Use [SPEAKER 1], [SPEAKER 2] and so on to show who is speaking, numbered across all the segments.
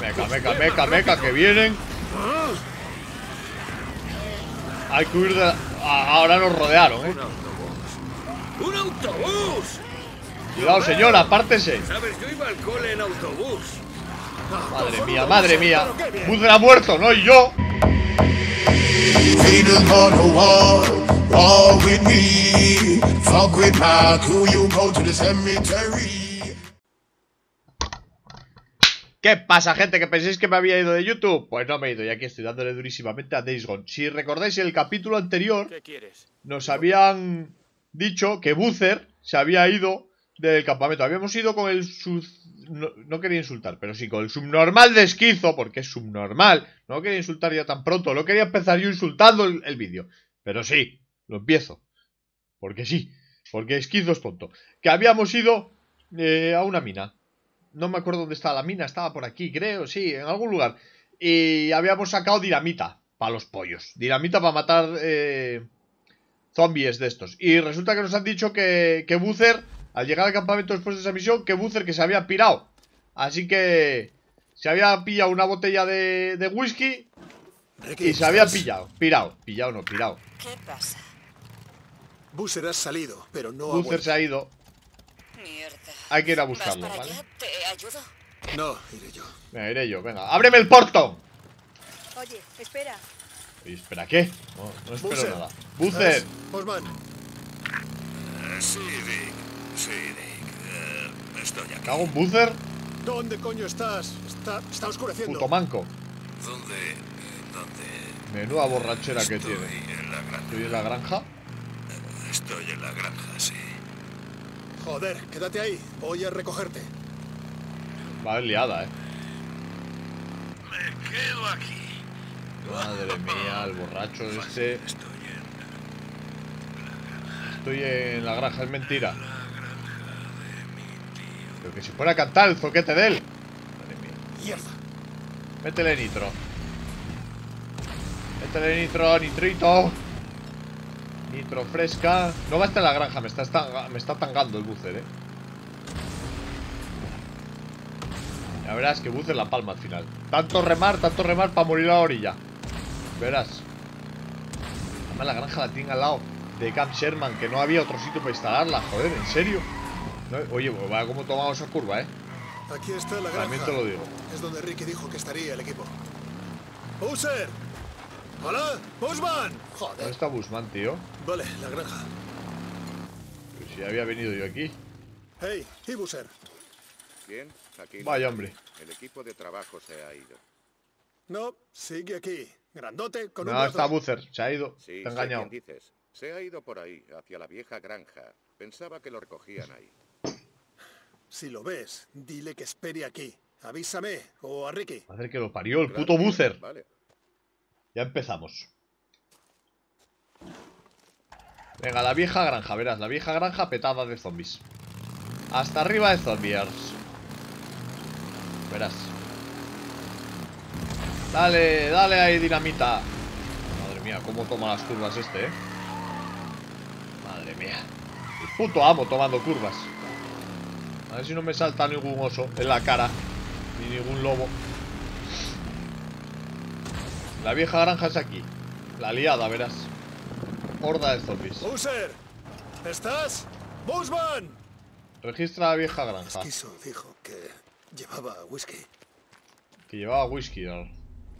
[SPEAKER 1] Meca, meca, meca, meca, que vienen. Hay que huir de... Ah, ahora nos rodearon, eh.
[SPEAKER 2] ¡Un autobús!
[SPEAKER 1] Cuidado, señor, apártese.
[SPEAKER 2] ¿Sabes? Yo iba al cole en autobús.
[SPEAKER 1] Madre mía, madre mía. Buzzer ha muerto, no y yo.
[SPEAKER 3] With me. Fuck with my crew, you go to the cemetery.
[SPEAKER 1] ¿Qué pasa, gente? ¿Que pensáis que me había ido de YouTube? Pues no me he ido y aquí estoy dándole durísimamente a Days Gone. Si recordáis el capítulo anterior,
[SPEAKER 2] ¿Qué quieres?
[SPEAKER 1] nos habían dicho que Buzzer se había ido del campamento. Habíamos ido con el sub... No, no quería insultar, pero sí, con el subnormal de esquizo, porque es subnormal. No quería insultar ya tan pronto, no quería empezar yo insultando el, el vídeo. Pero sí, lo empiezo. Porque sí, porque esquizo es tonto. Que habíamos ido eh, a una mina. No me acuerdo dónde estaba la mina, estaba por aquí, creo, sí, en algún lugar. Y habíamos sacado dinamita para los pollos. Dinamita para matar eh, zombies de estos. Y resulta que nos han dicho que, que Buzzer, al llegar al campamento después de esa misión, que Buzzer que se había pirado. Así que se había pillado una botella de, de whisky y se había pillado. Pirado, pillado no, pirado.
[SPEAKER 4] ¿Qué pasa?
[SPEAKER 5] Busser has salido, pero no ha
[SPEAKER 1] Buzzer
[SPEAKER 5] vuelto.
[SPEAKER 1] se ha ido.
[SPEAKER 4] Mierda.
[SPEAKER 1] Hay que ir a
[SPEAKER 4] ¿Vas
[SPEAKER 1] buscarlo, ¿vale?
[SPEAKER 4] allá? ¿Te ayudo?
[SPEAKER 5] No, iré yo.
[SPEAKER 1] Venga, iré yo, venga. ¡Ábreme el portón!
[SPEAKER 6] Oye, espera.
[SPEAKER 1] Oye, espera, ¿qué? No, no espero
[SPEAKER 5] Buzzer.
[SPEAKER 1] nada. Buzzer,
[SPEAKER 5] ¿Estás? Osman,
[SPEAKER 2] Sí, Rick. Sí, Rick. Eh, estoy aquí.
[SPEAKER 1] ¿cago en Buzzer?
[SPEAKER 5] ¿dónde coño estás? Está, está oscureciendo.
[SPEAKER 1] Puto manco.
[SPEAKER 2] ¿Dónde? ¿Dónde?
[SPEAKER 1] Menuda borrachera que
[SPEAKER 2] Estoy
[SPEAKER 1] tiene.
[SPEAKER 2] en la granja.
[SPEAKER 1] Estoy en la granja.
[SPEAKER 2] Estoy en la granja, sí.
[SPEAKER 5] Joder, quédate ahí. Voy a recogerte.
[SPEAKER 1] Va liada, eh.
[SPEAKER 2] Me quedo aquí.
[SPEAKER 1] Madre mía, el borracho este.
[SPEAKER 2] Estoy en
[SPEAKER 1] Estoy en la granja, es mentira.
[SPEAKER 2] la granja de mi tío.
[SPEAKER 1] Pero que si fuera a cantar el zoquete de él. Madre mía.
[SPEAKER 5] Mierda.
[SPEAKER 1] Métele nitro. Métele nitro, nitrito. Nitro fresca. No va a estar en la granja, me está, está- me está tangando el bucer, eh. Ya verás que bucer la palma al final. Tanto remar, tanto remar para morir a la orilla. Verás. Además la granja la tiene al lado de Camp Sherman, que no había otro sitio para instalarla. Joder, ¿en serio? No, oye, pues va como tomamos esa curva, eh.
[SPEAKER 5] Aquí está la granja.
[SPEAKER 1] También te lo digo.
[SPEAKER 5] Es donde Ricky dijo que estaría el equipo. ¡Busser! ¡Hola! ¡Busman!
[SPEAKER 1] ¿Dónde
[SPEAKER 5] Joder.
[SPEAKER 1] está Busman, tío?
[SPEAKER 5] Vale, la granja.
[SPEAKER 1] Pues si había venido yo aquí.
[SPEAKER 5] Hey, ¿y Busser?
[SPEAKER 7] Bien, aquí no.
[SPEAKER 1] Vaya, hombre.
[SPEAKER 7] El equipo de trabajo se ha ido.
[SPEAKER 5] No, sigue aquí. Grandote, con un
[SPEAKER 1] No, está Buzzer, se ha ido.
[SPEAKER 7] Sí,
[SPEAKER 1] Te engañado.
[SPEAKER 7] quién dices. Se ha ido por ahí, hacia la vieja granja. Pensaba que lo recogían ahí.
[SPEAKER 5] Si lo ves, dile que espere aquí. Avísame, o a Ricky.
[SPEAKER 1] Madre que lo parió, el
[SPEAKER 7] Claro,
[SPEAKER 1] puto Buzzer.
[SPEAKER 7] Vale.
[SPEAKER 1] Ya empezamos. Venga, la vieja granja, verás, la vieja granja petada de zombies. Hasta arriba de zombies. Verás. Dale, dale ahí, dinamita. Madre mía, cómo toma las curvas este, eh. Madre mía. El puto amo tomando curvas. A ver si no me salta ningún oso en la cara. Ni ningún lobo. La vieja granja es aquí. La liada, verás. Horda de zombies.
[SPEAKER 5] ¡Busser! ¿Estás? ¡Busman!
[SPEAKER 1] Registra la vieja granja.
[SPEAKER 5] Esquizo dijo que llevaba whisky.
[SPEAKER 1] Que llevaba whisky. ¿no?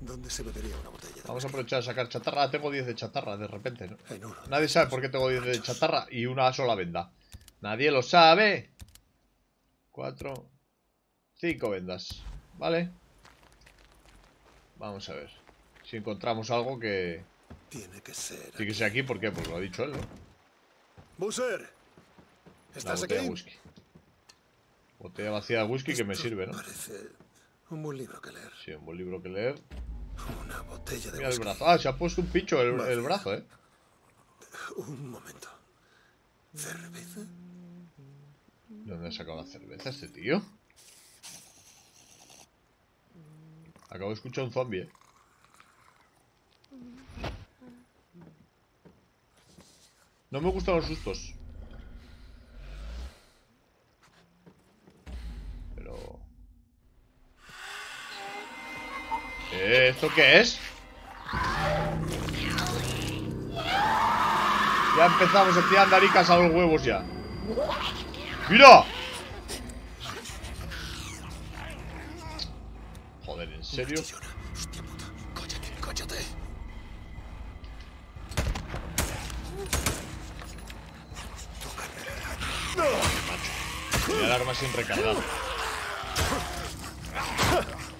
[SPEAKER 5] ¿Dónde se bebería una botella de
[SPEAKER 1] Vamos a aprovechar a sacar chatarra. Tengo 10 de chatarra de repente, ¿no?
[SPEAKER 5] En uno.
[SPEAKER 1] Nadie sabe por qué tengo 10 de chatarra y una sola venda. Nadie lo sabe. Cuatro. Cinco vendas. ¿Vale? Vamos a ver. Si encontramos algo que...
[SPEAKER 5] Tiene que ser.
[SPEAKER 1] Sí que sea aquí, ¿por qué? Pues lo ha dicho él, ¿no?
[SPEAKER 5] ¡Busser!
[SPEAKER 1] La
[SPEAKER 5] ¿Estás
[SPEAKER 1] botella
[SPEAKER 5] aquí?
[SPEAKER 1] de whisky. Botella vacía de whisky que me sirve, ¿no?
[SPEAKER 5] Parece un buen libro que leer.
[SPEAKER 1] Sí, un buen libro que leer.
[SPEAKER 5] Una botella de
[SPEAKER 1] Mira el
[SPEAKER 5] whisky.
[SPEAKER 1] brazo. Ah, se ha puesto un pincho el, el brazo, ¿eh?
[SPEAKER 5] Un momento. ¿Cerveza?
[SPEAKER 1] ¿De dónde ha sacado la cerveza este tío? Acabo de escuchar un zombie, ¿eh? No me gustan los sustos. Pero... Eh, ¿Esto qué es? Ya empezamos a tirar andaricas a los huevos ya. ¡Mira! Joder, ¿en serio?
[SPEAKER 5] Hostia puta. Cállate, cállate.
[SPEAKER 1] Tenía el arma sin recargar.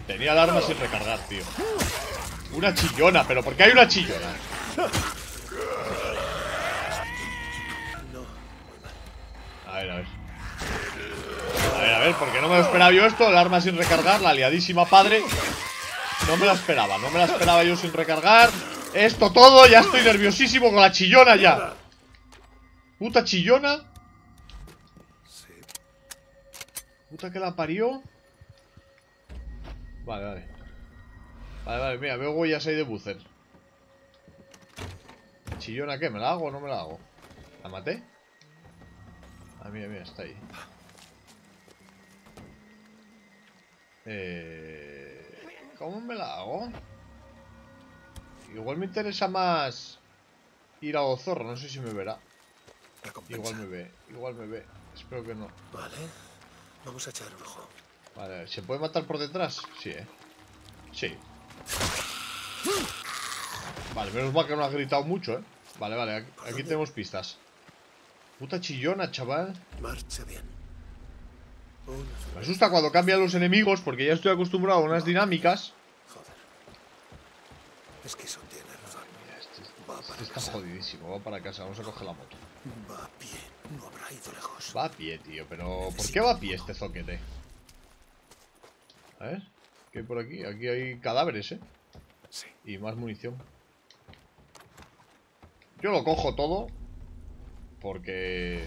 [SPEAKER 1] Tenía el arma sin recargar, tío. Una chillona, pero ¿por qué hay una chillona? A ver, a ver. A ver, a ver, porque no me lo esperaba yo esto. El arma sin recargar, la liadísima padre. No me la esperaba, no me la esperaba yo sin recargar. Esto todo, ya estoy nerviosísimo con la chillona ya. Puta chillona. Puta que la parió. Vale, vale. Vale, vale, mira, veo huellas ahí de buzzer. ¿Chillona qué? ¿Me la hago o no me la hago? ¿La maté? Ah, mira, mira, está ahí. Eh... ¿Cómo me la hago? Igual me interesa más ir a Ozorro, no sé si me verá. Igual me ve, igual me ve. Espero que no.
[SPEAKER 5] Vale. Vamos a echar un ojo.
[SPEAKER 1] Vale, ¿se puede matar por detrás? Sí, eh. Sí. Vale, menos mal que no ha gritado mucho, eh. Vale, vale, aquí, aquí tenemos pistas. Puta chillona, chaval.
[SPEAKER 5] Marcha bien. Una
[SPEAKER 1] Me asusta cuando cambian los enemigos porque ya estoy acostumbrado a unas dinámicas.
[SPEAKER 5] Joder. Es que eso tiene razón.
[SPEAKER 1] Mira, este,
[SPEAKER 5] Va
[SPEAKER 1] este está jodidísimo. Va para casa, vamos a coger la moto.
[SPEAKER 5] Va a pie. No habrá ido lejos.
[SPEAKER 1] Va a pie, tío, pero ¿por qué va a pie este zoquete? A ver, ¿qué hay por aquí? Aquí hay cadáveres, eh.
[SPEAKER 5] Sí.
[SPEAKER 1] Y más munición. Yo lo cojo todo. Porque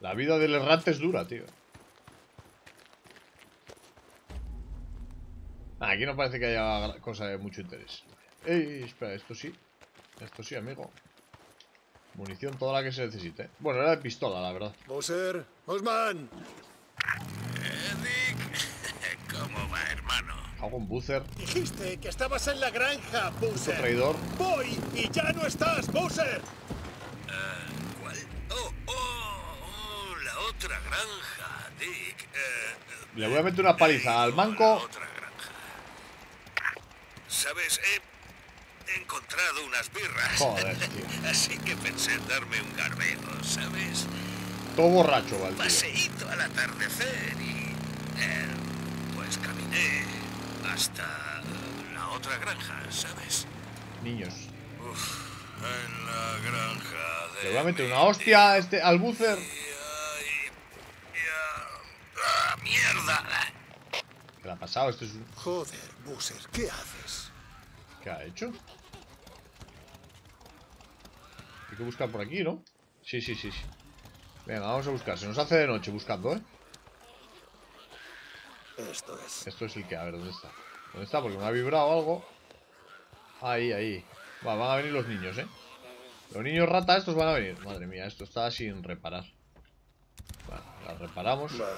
[SPEAKER 1] la vida del errante es dura, tío. Ah, aquí no parece que haya cosa de mucho interés. Ey, espera, esto sí. Esto sí, amigo. Munición toda la que se necesite. Bueno, era de pistola, la verdad.
[SPEAKER 5] Bowser. Osman.
[SPEAKER 2] Dick, ¿cómo va, hermano?
[SPEAKER 1] Hago un buzzer.
[SPEAKER 5] Dijiste que estabas en la granja, Bowser.
[SPEAKER 1] traidor.
[SPEAKER 5] Voy y ya no estás, Bowser.
[SPEAKER 2] ¿Cuál? Oh, oh, oh, la otra granja, Dick. Eh,
[SPEAKER 1] Le voy a meter una paliza al
[SPEAKER 2] la
[SPEAKER 1] manco.
[SPEAKER 2] otra granja. ¿Sabes? He he encontrado unas birras.
[SPEAKER 1] Joder, tío.
[SPEAKER 2] Así que pensé en darme un garbeo, ¿sabes?
[SPEAKER 1] Todo borracho, va el tío.
[SPEAKER 2] Paseíto al atardecer y... eh, pues caminé hasta la otra granja, ¿sabes?
[SPEAKER 1] Niños.
[SPEAKER 2] En la granja de...
[SPEAKER 1] Le voy a meter una hostia a este, al
[SPEAKER 2] ¡Ah, mierda!
[SPEAKER 1] ¿Qué le ha pasado? Este es un...
[SPEAKER 5] Joder, Bowser, ¿qué haces?
[SPEAKER 1] ¿Qué ha hecho? Hay que buscar por aquí, ¿no? Sí, sí, sí, sí. Venga, vamos a buscar. Se nos hace de noche buscando, ¿eh?
[SPEAKER 5] Esto es.
[SPEAKER 1] Esto es el que... A ver, ¿dónde está? ¿Dónde está? Porque me ha vibrado algo. Ahí, ahí. Va, van a venir los niños, ¿eh? Los niños rata estos van a venir. Madre mía, esto está sin reparar. Bueno, la reparamos.
[SPEAKER 5] Vale,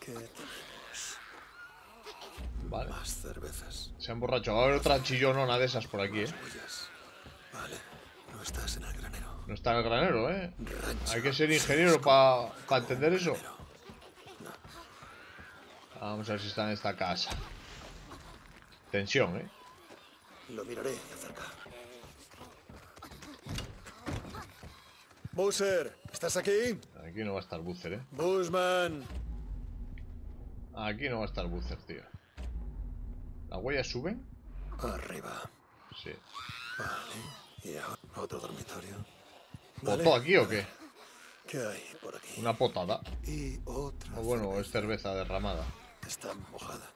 [SPEAKER 5] ¿qué tenemos?
[SPEAKER 1] Vale.
[SPEAKER 5] Más cervezas.
[SPEAKER 1] Se han borracho. Va a haber otra chillonona de esas por aquí, ¿eh?
[SPEAKER 5] Vale, no estás en el.
[SPEAKER 1] No está en el granero, ¿eh? Hay que ser ingeniero para entender eso. Vamos a ver si está en esta casa. Tensión, ¿eh?
[SPEAKER 5] Lo miraré de cerca. Bowser, ¿estás aquí?
[SPEAKER 1] Aquí no va a estar Buzzer, ¿eh?
[SPEAKER 5] Bushman.
[SPEAKER 1] Aquí no va a estar Buzzer, tío. ¿Las huellas suben?
[SPEAKER 5] Arriba.
[SPEAKER 1] Sí.
[SPEAKER 5] Vale. Y ahora otro dormitorio.
[SPEAKER 1] ¿Potó aquí o qué?
[SPEAKER 5] ¿Qué hay por aquí?
[SPEAKER 1] Una potada.
[SPEAKER 5] Y otra.
[SPEAKER 1] O bueno, es
[SPEAKER 5] cerveza.
[SPEAKER 1] derramada.
[SPEAKER 5] Está mojada.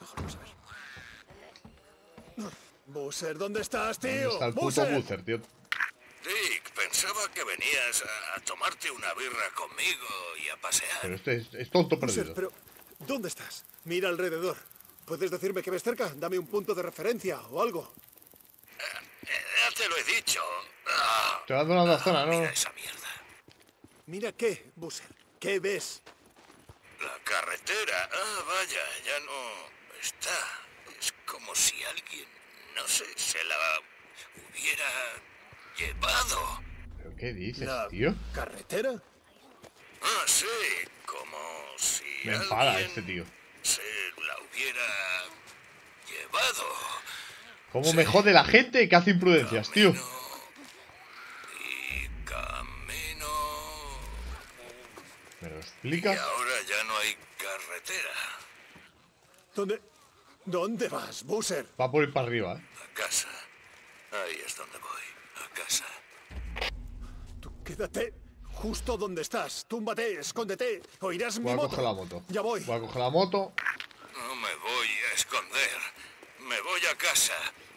[SPEAKER 5] Mejor no saber. Bowser, ¿dónde estás, tío?
[SPEAKER 1] ¿Dónde está el puto. Buzzer, tío?
[SPEAKER 2] Dick, pensaba que venías a, a tomarte una birra conmigo y a pasear.
[SPEAKER 1] Pero este es, es tonto perdido.
[SPEAKER 5] pero ¿dónde estás? Mira alrededor. ¿Puedes decirme que ves cerca? Dame un punto de referencia o algo.
[SPEAKER 2] Eh, ya te lo he dicho. Ah,
[SPEAKER 1] Te dando una zona, ¿no?
[SPEAKER 2] mira esa mierda.
[SPEAKER 5] Mira qué, Bowser. ¿Qué ves?
[SPEAKER 2] La carretera. Ah, vaya, ya no está. Es como si alguien, no sé, se la hubiera llevado.
[SPEAKER 1] ¿Pero qué dices,
[SPEAKER 5] ¿La
[SPEAKER 1] tío?
[SPEAKER 5] carretera?
[SPEAKER 2] Ah, sí, como si
[SPEAKER 1] Me enfada
[SPEAKER 2] alguien
[SPEAKER 1] este tío.
[SPEAKER 2] se la hubiera llevado.
[SPEAKER 1] ¿Cómo me jode la gente que hace imprudencias, tío?
[SPEAKER 2] Y camino.
[SPEAKER 1] ¿Me lo
[SPEAKER 2] Y
[SPEAKER 1] explicas?
[SPEAKER 2] ahora ya no hay carretera.
[SPEAKER 5] ¿Dónde? ¿Dónde vas, Boozer?
[SPEAKER 1] Va por ir para arriba, ¿eh?
[SPEAKER 2] A casa. Ahí es donde voy. A casa.
[SPEAKER 5] Tú quédate justo donde estás. Túmbate, escóndete. Oirás
[SPEAKER 1] Voy
[SPEAKER 5] mi
[SPEAKER 1] a
[SPEAKER 5] moto.
[SPEAKER 1] coger la moto.
[SPEAKER 5] Ya voy.
[SPEAKER 1] Voy a coger la moto.
[SPEAKER 2] No me voy a esconder. Me voy a casa.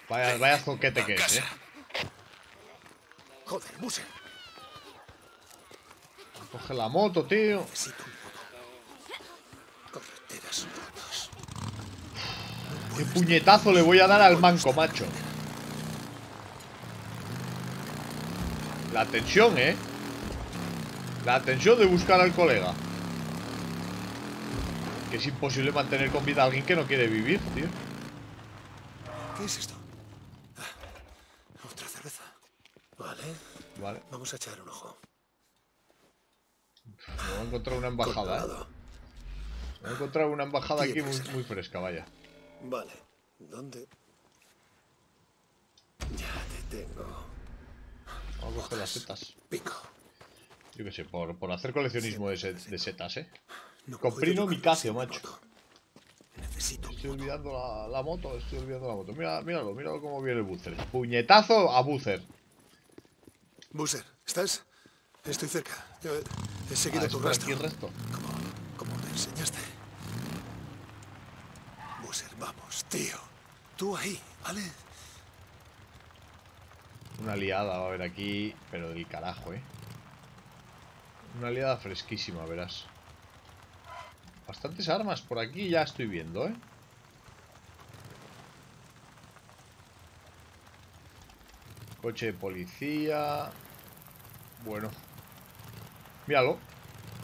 [SPEAKER 1] Vaya, vaya zoquete que es. ¿eh?
[SPEAKER 5] Joder, Boozer.
[SPEAKER 1] Coge la moto, tío.
[SPEAKER 5] Carreteras rotas.
[SPEAKER 1] Qué puñetazo le voy a dar al manco, macho. La tensión, ¿eh? La tensión de buscar al colega. Que es imposible mantener con vida a alguien que no quiere vivir, tío.
[SPEAKER 5] ¿Qué es esto? Ah, otra cerveza. Vale,
[SPEAKER 1] Vale,
[SPEAKER 5] vamos a echar un ojo.
[SPEAKER 1] me voy a encontrar una embajada, ¿eh? Me voy a encontrar una embajada aquí muy, fresca, vaya.
[SPEAKER 5] Vale, ¿dónde? Ya te tengo.
[SPEAKER 1] Vamos a coger las setas.
[SPEAKER 5] Pico.
[SPEAKER 1] Yo qué sé, por, por hacer coleccionismo de, se- de setas, ¿eh?
[SPEAKER 5] No
[SPEAKER 1] Comprino mi casio, macho.
[SPEAKER 5] moto. Necesito
[SPEAKER 1] Estoy
[SPEAKER 5] moto.
[SPEAKER 1] olvidando la, la moto, estoy olvidando la moto. Mira, míralo, míralo cómo viene el buzzer. Puñetazo a buzzer.
[SPEAKER 5] Boozer, ¿estás? Estoy cerca. Yo he- seguido
[SPEAKER 1] Ah,
[SPEAKER 5] tu rastro.
[SPEAKER 1] el resto.
[SPEAKER 5] Como, como me enseñaste. Boozer, vamos, tío. Tú ahí, ¿vale?
[SPEAKER 1] Una liada va a haber aquí, pero del carajo, ¿eh? Una liada fresquísima, verás. Bastantes armas por aquí ya estoy viendo, ¿eh? Coche de policía. Bueno. Míralo.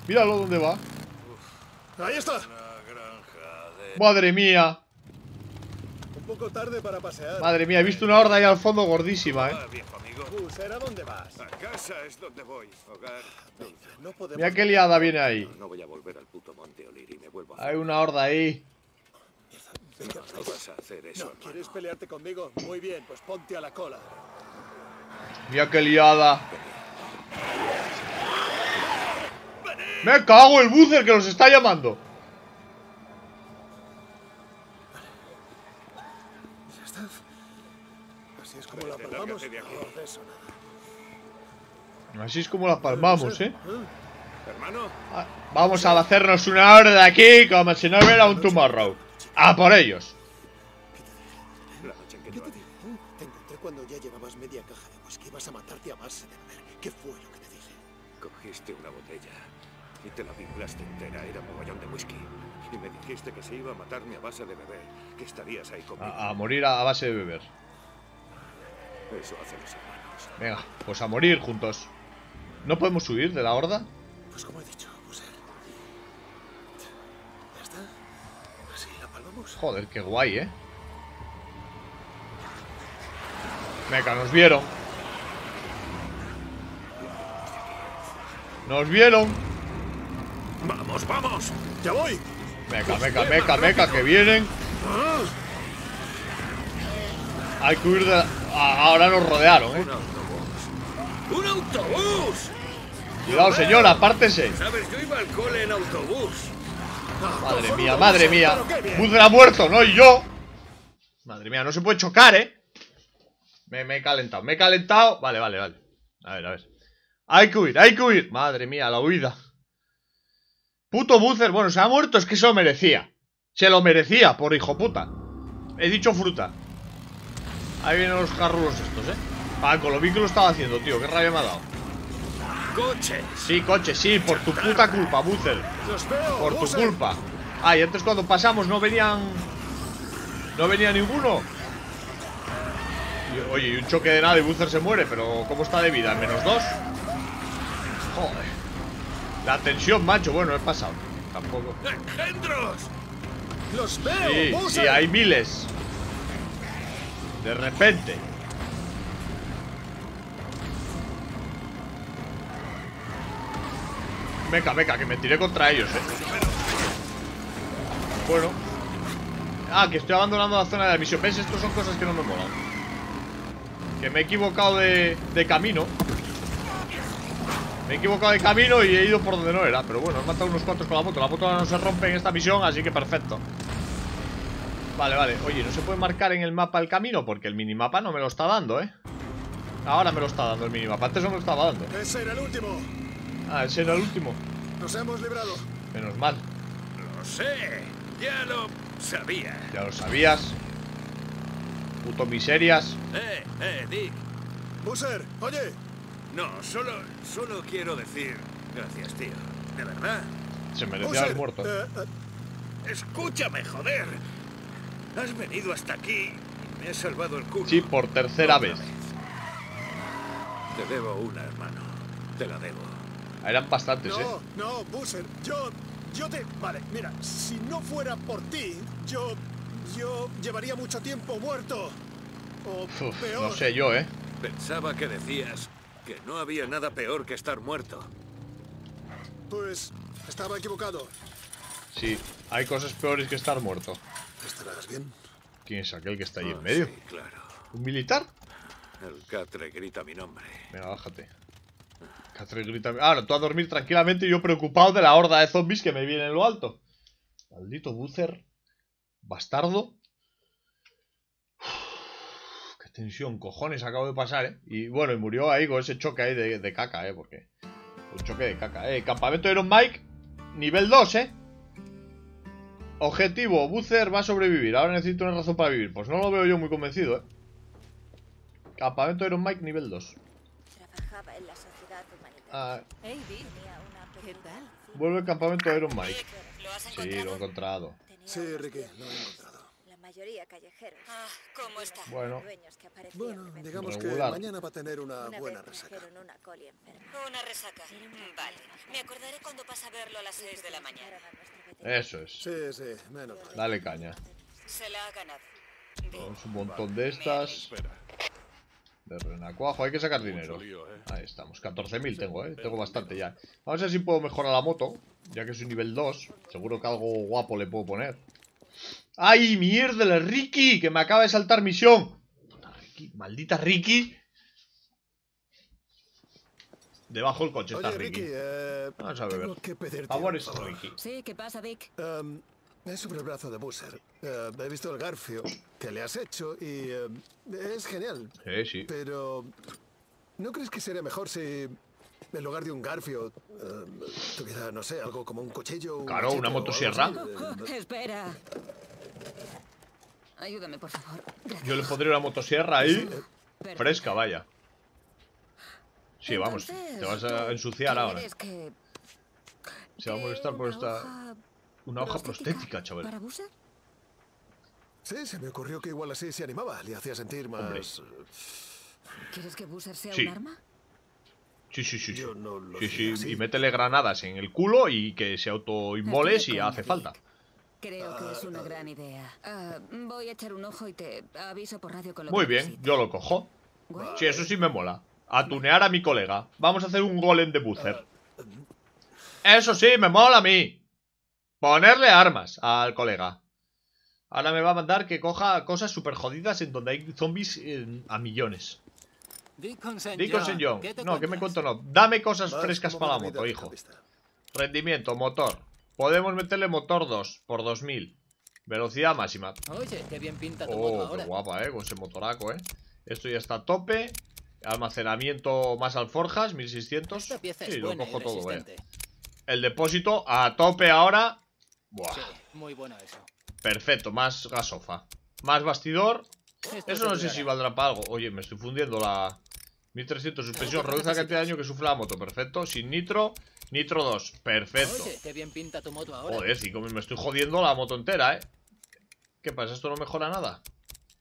[SPEAKER 1] Míralo dónde va.
[SPEAKER 5] Ahí está.
[SPEAKER 2] Una granja de...
[SPEAKER 1] Madre mía.
[SPEAKER 5] Un poco tarde para pasear.
[SPEAKER 1] Madre mía, he visto una horda ahí al fondo gordísima, ¿eh?
[SPEAKER 2] Ah, viejo amigo.
[SPEAKER 5] Boozer, ¿a dónde vas?
[SPEAKER 2] A casa es donde voy. Hogar.
[SPEAKER 5] No podemos...
[SPEAKER 1] Mira qué liada viene ahí.
[SPEAKER 7] No voy a volver al puto monte O'Leary. Me vuelvo a...
[SPEAKER 1] Hay una horda ahí.
[SPEAKER 5] Venga,
[SPEAKER 7] No vas a hacer eso,
[SPEAKER 5] No. ¿quieres pelearte conmigo? Muy bien, pues ponte a la cola.
[SPEAKER 1] Mira qué liada. Me cago el buzzer que los está llamando.
[SPEAKER 5] Ya está. Así es como la palmamos.
[SPEAKER 2] de
[SPEAKER 5] de.
[SPEAKER 1] Así es como la palmamos, ¿eh?
[SPEAKER 2] Hermano,
[SPEAKER 1] Ah, Vamos a hacernos una horda aquí como si no hubiera un tomorrow. A por ellos.
[SPEAKER 2] la noche en que
[SPEAKER 5] ¿Qué
[SPEAKER 2] no
[SPEAKER 5] te dije? Te encontré cuando ya llevabas media caja Ibas a matarte a base de beber. ¿Qué fue lo que te dije?
[SPEAKER 7] Cogiste una botella y te la vinculaste entera. Era un mogollón de whisky. Y me dijiste que se iba a matarme a base de beber. Que estarías ahí conmigo.
[SPEAKER 1] A, a morir a, a base de beber.
[SPEAKER 7] Eso hacen los hermanos.
[SPEAKER 1] Venga, pues a morir juntos. ¿No podemos huir de la horda?
[SPEAKER 5] Pues como he dicho, Boozer. ¿Ya está? ¿Así la palmamos?
[SPEAKER 1] Joder, qué guay, ¿eh? Meca, nos vieron. Nos vieron.
[SPEAKER 2] ¡Vamos, vamos!
[SPEAKER 5] ¡Ya voy!
[SPEAKER 1] Meca, meca, meca, meca, que vienen. Hay que huir de la... Ah, Ahora nos rodearon, ¿eh?
[SPEAKER 2] ¡Un autobús!
[SPEAKER 1] Cuidado, señor, apártese.
[SPEAKER 2] ¿Sabes? Yo iba al cole en autobús.
[SPEAKER 1] Madre mía, madre mía. Buzzer ha muerto, no y yo. Madre mía, no se puede chocar, ¿eh? Me, me he calentado, me he calentado. Vale, vale, vale. A ver, a ver. Hay que huir, hay que huir. Madre mía, la huida. Puto Buzzer, bueno, se ha muerto, es que se lo merecía. Se lo merecía, por hijo puta. He dicho fruta. Ahí vienen los carrulos estos, ¿eh? Con lo bien que lo estaba haciendo, tío. Qué rabia me ha dado.
[SPEAKER 2] ¡Coches!
[SPEAKER 1] Sí, coche, sí, por tu puta culpa, Buzzer.
[SPEAKER 5] ¡Los veo!
[SPEAKER 1] Por tu culpa. Ah, y antes cuando pasamos no venían. No venía ninguno. Oye, y un choque de nada y Buzzer se muere, pero ¿cómo está de vida? ¿En menos dos? Joder. La tensión, macho. Bueno, he pasado. Tampoco.
[SPEAKER 2] ¡Engendros!
[SPEAKER 5] ¡Los veo!
[SPEAKER 1] Sí, sí, hay miles. De repente. Meca, meca, que me tiré contra ellos, eh. Bueno. Ah, que estoy abandonando la zona de la misión. ¿Ves? Estos son cosas que no me molan. Que me he equivocado de, de camino. Me he equivocado de camino y he ido por donde no era. Pero bueno, he matado unos cuantos con la moto. La moto no se rompe en esta misión, así que perfecto. Vale, vale. Oye, no se puede marcar en el mapa el camino porque el minimapa no me lo está dando, ¿eh? Ahora me lo está dando el minimapa. Antes no me lo estaba dando.
[SPEAKER 5] Ese era el último.
[SPEAKER 1] Ah, ese era el último.
[SPEAKER 5] Nos hemos librado.
[SPEAKER 1] Menos mal.
[SPEAKER 7] Lo sé, ya lo sabía.
[SPEAKER 1] Ya lo sabías. Puto miserias.
[SPEAKER 7] Eh, eh, Dick.
[SPEAKER 5] Buser, oye.
[SPEAKER 7] No, solo, solo quiero decir gracias, tío. De verdad.
[SPEAKER 1] Se merecía
[SPEAKER 5] Buser,
[SPEAKER 1] haber muerto.
[SPEAKER 5] eh, eh,
[SPEAKER 7] Escúchame, joder. Has venido hasta aquí y me has salvado el culo.
[SPEAKER 1] Sí, por tercera vez.
[SPEAKER 7] Te debo una, hermano. Te la debo.
[SPEAKER 1] Eran bastantes, eh.
[SPEAKER 5] no, no, Buser. Yo, yo te. Vale, mira, si no fuera por ti, yo, yo llevaría mucho tiempo muerto. O
[SPEAKER 1] Uf,
[SPEAKER 5] peor.
[SPEAKER 1] no sé yo, eh.
[SPEAKER 7] Pensaba que decías que no había nada peor que estar muerto.
[SPEAKER 5] Pues estaba equivocado.
[SPEAKER 1] Sí, hay cosas peores que estar muerto.
[SPEAKER 5] ¿Estarás bien?
[SPEAKER 1] ¿Quién es aquel que está ahí
[SPEAKER 7] Ah,
[SPEAKER 1] en medio?
[SPEAKER 7] Sí, claro.
[SPEAKER 1] ¿Un militar?
[SPEAKER 7] El catre grita mi nombre.
[SPEAKER 1] Venga, bájate. Catherine grita. Ahora, tú a dormir tranquilamente y yo preocupado de la horda de zombies que me viene en lo alto. Maldito Butcher. Bastardo. Uf, qué tensión, cojones, acabo de pasar, eh. Y bueno, y murió ahí con ese choque ahí de, de caca, eh, porque. Un choque de caca, eh. Campamento de Iron Mike, nivel 2, eh. Objetivo, Butcher va a sobrevivir. Ahora necesito una razón para vivir. Pues no lo veo yo muy convencido, eh. Campamento de Iron Mike, nivel 2.
[SPEAKER 4] Trabajaba en la sociedad humanitaria.
[SPEAKER 1] Ah, vuelve al campamento de Iron Mike.
[SPEAKER 4] ¿Lo has
[SPEAKER 1] Sí, lo he encontrado.
[SPEAKER 5] Sí, Ricky, lo he encontrado.
[SPEAKER 4] La mayoría callejeros. Ah, ¿cómo está?
[SPEAKER 1] Bueno.
[SPEAKER 4] Que
[SPEAKER 5] Bueno, digamos
[SPEAKER 1] Regular.
[SPEAKER 5] que mañana va a tener una,
[SPEAKER 4] Una
[SPEAKER 5] buena resaca.
[SPEAKER 4] una coli enferma. Una resaca. Vale. Me acordaré cuando pasa a verlo a las 6 de la mañana.
[SPEAKER 1] Eso es.
[SPEAKER 5] Sí, sí, menos mal.
[SPEAKER 1] Dale caña.
[SPEAKER 4] Se la ha ganado.
[SPEAKER 1] Tenemos un montón de estas. De renacuajo. Hay que sacar dinero. Ahí estamos. 14.000 tengo, eh. Tengo bastante ya. Vamos a ver si puedo mejorar la moto. Ya que soy nivel 2. Seguro que algo guapo le puedo poner. ¡Ay, mierda! la Ricky! Que me acaba de saltar misión. Puta Ricky. Maldita Ricky. Debajo del coche está
[SPEAKER 5] Ricky,
[SPEAKER 1] Ricky.
[SPEAKER 5] eh,
[SPEAKER 1] Vamos a beber.
[SPEAKER 5] tengo que pedirte un favor.
[SPEAKER 1] Ricky.
[SPEAKER 6] Sí, ¿qué pasa, Dick?
[SPEAKER 5] Em, es sobre el brazo de Busser. Eh, he visto el garfio que le has hecho y em, es genial.
[SPEAKER 1] Sí, sí.
[SPEAKER 5] Pero, ¿no crees que sería mejor si en lugar de un garfio em, tuviera, no sé, algo como un cuchillo? un
[SPEAKER 1] Claro,
[SPEAKER 5] machete
[SPEAKER 1] una motosierra.
[SPEAKER 5] así? Em,
[SPEAKER 6] Espera. Ayúdame, por favor. Gracias.
[SPEAKER 1] Yo le pondré una motosierra ahí. Fresca, vaya. Sí, vamos.
[SPEAKER 6] Entonces,
[SPEAKER 1] Te vas a
[SPEAKER 6] ¿tú
[SPEAKER 1] ensuciar ahora.
[SPEAKER 6] que
[SPEAKER 1] Se va a molestar por esta.
[SPEAKER 6] hoja
[SPEAKER 1] Una hoja prostética, chaval.
[SPEAKER 5] Sí, se me ocurrió que igual así se animaba, le hacía sentir más...
[SPEAKER 1] Hombre.
[SPEAKER 6] ¿Quieres que Busser sea
[SPEAKER 1] Sí.
[SPEAKER 6] un arma?
[SPEAKER 1] Sí, sí, sí. sí.
[SPEAKER 5] Yo no lo
[SPEAKER 1] Sí,
[SPEAKER 5] hacía
[SPEAKER 1] sí.
[SPEAKER 5] así.
[SPEAKER 1] Y métele granadas en el culo y que se autoinmole
[SPEAKER 6] Estoy
[SPEAKER 1] si hace falta.
[SPEAKER 6] Dick. Creo que es una gran idea. Ah, voy a echar un ojo y te aviso por radio con lo
[SPEAKER 1] Muy
[SPEAKER 6] que
[SPEAKER 1] bien,
[SPEAKER 6] necesite.
[SPEAKER 1] yo lo cojo. Sí, eso sí me mola. Atunear a mi colega. Vamos a hacer un golem de buzzer. Eso sí, me mola a mí. Ponerle armas al colega. Ahora me va a mandar que coja cosas super jodidas en donde hay zombies eh, a millones.
[SPEAKER 8] Deacon St. John,
[SPEAKER 1] señor.
[SPEAKER 8] ¿qué te
[SPEAKER 1] No, que me cuento no. Dame cosas frescas para la moto, hijo. Rendimiento, motor. Podemos meterle motor 2 por 2000. Velocidad máxima.
[SPEAKER 8] Oye, qué bien pinta tu moto
[SPEAKER 1] Oh,
[SPEAKER 8] ahora.
[SPEAKER 1] qué guapa, eh, con ese motoraco, eh. Esto ya está a tope. Almacenamiento más alforjas, 1600.
[SPEAKER 8] Esta pieza
[SPEAKER 1] Sí,
[SPEAKER 8] es
[SPEAKER 1] lo
[SPEAKER 8] y
[SPEAKER 1] cojo todo, eh. El depósito a tope ahora. Buah,
[SPEAKER 8] Sí, muy bueno eso.
[SPEAKER 1] perfecto, más gasofa. Más bastidor.
[SPEAKER 8] Esto
[SPEAKER 1] Eso no sé si valdrá para algo. Oye, me estoy fundiendo la 1300 suspensión. Reduce la cantidad de daño que sufre la moto. Perfecto. Sin nitro. Nitro 2. Perfecto.
[SPEAKER 8] Oye, qué bien pinta tu moto ahora.
[SPEAKER 1] Joder, sí, como me estoy jodiendo la moto entera, ¿eh? ¿Qué pasa? ¿Esto no mejora nada?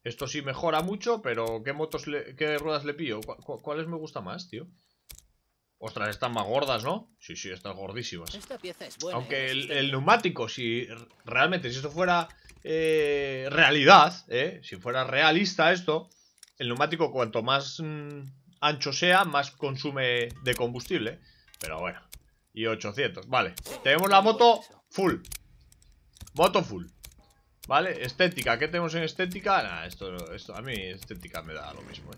[SPEAKER 1] Esto sí mejora mucho, pero ¿qué motos le- qué ruedas le pillo? ¿Cu- cu- ¿Cuáles me gusta más, tío? Ostras, están más gordas, ¿no? Sí, sí, están gordísimas.
[SPEAKER 8] Esta pieza es buena.
[SPEAKER 1] Aunque el,
[SPEAKER 8] resistente.
[SPEAKER 1] el neumático, si realmente, si esto fuera eh, realidad, ¿eh? Si fuera realista esto, el neumático cuanto más mm, ancho sea, más consume de combustible. Pero bueno. Y 800, vale. Tenemos la moto full. Moto full. Vale, estética, ¿qué tenemos en estética? Nah, esto, esto a mí estética me da lo mismo, eh.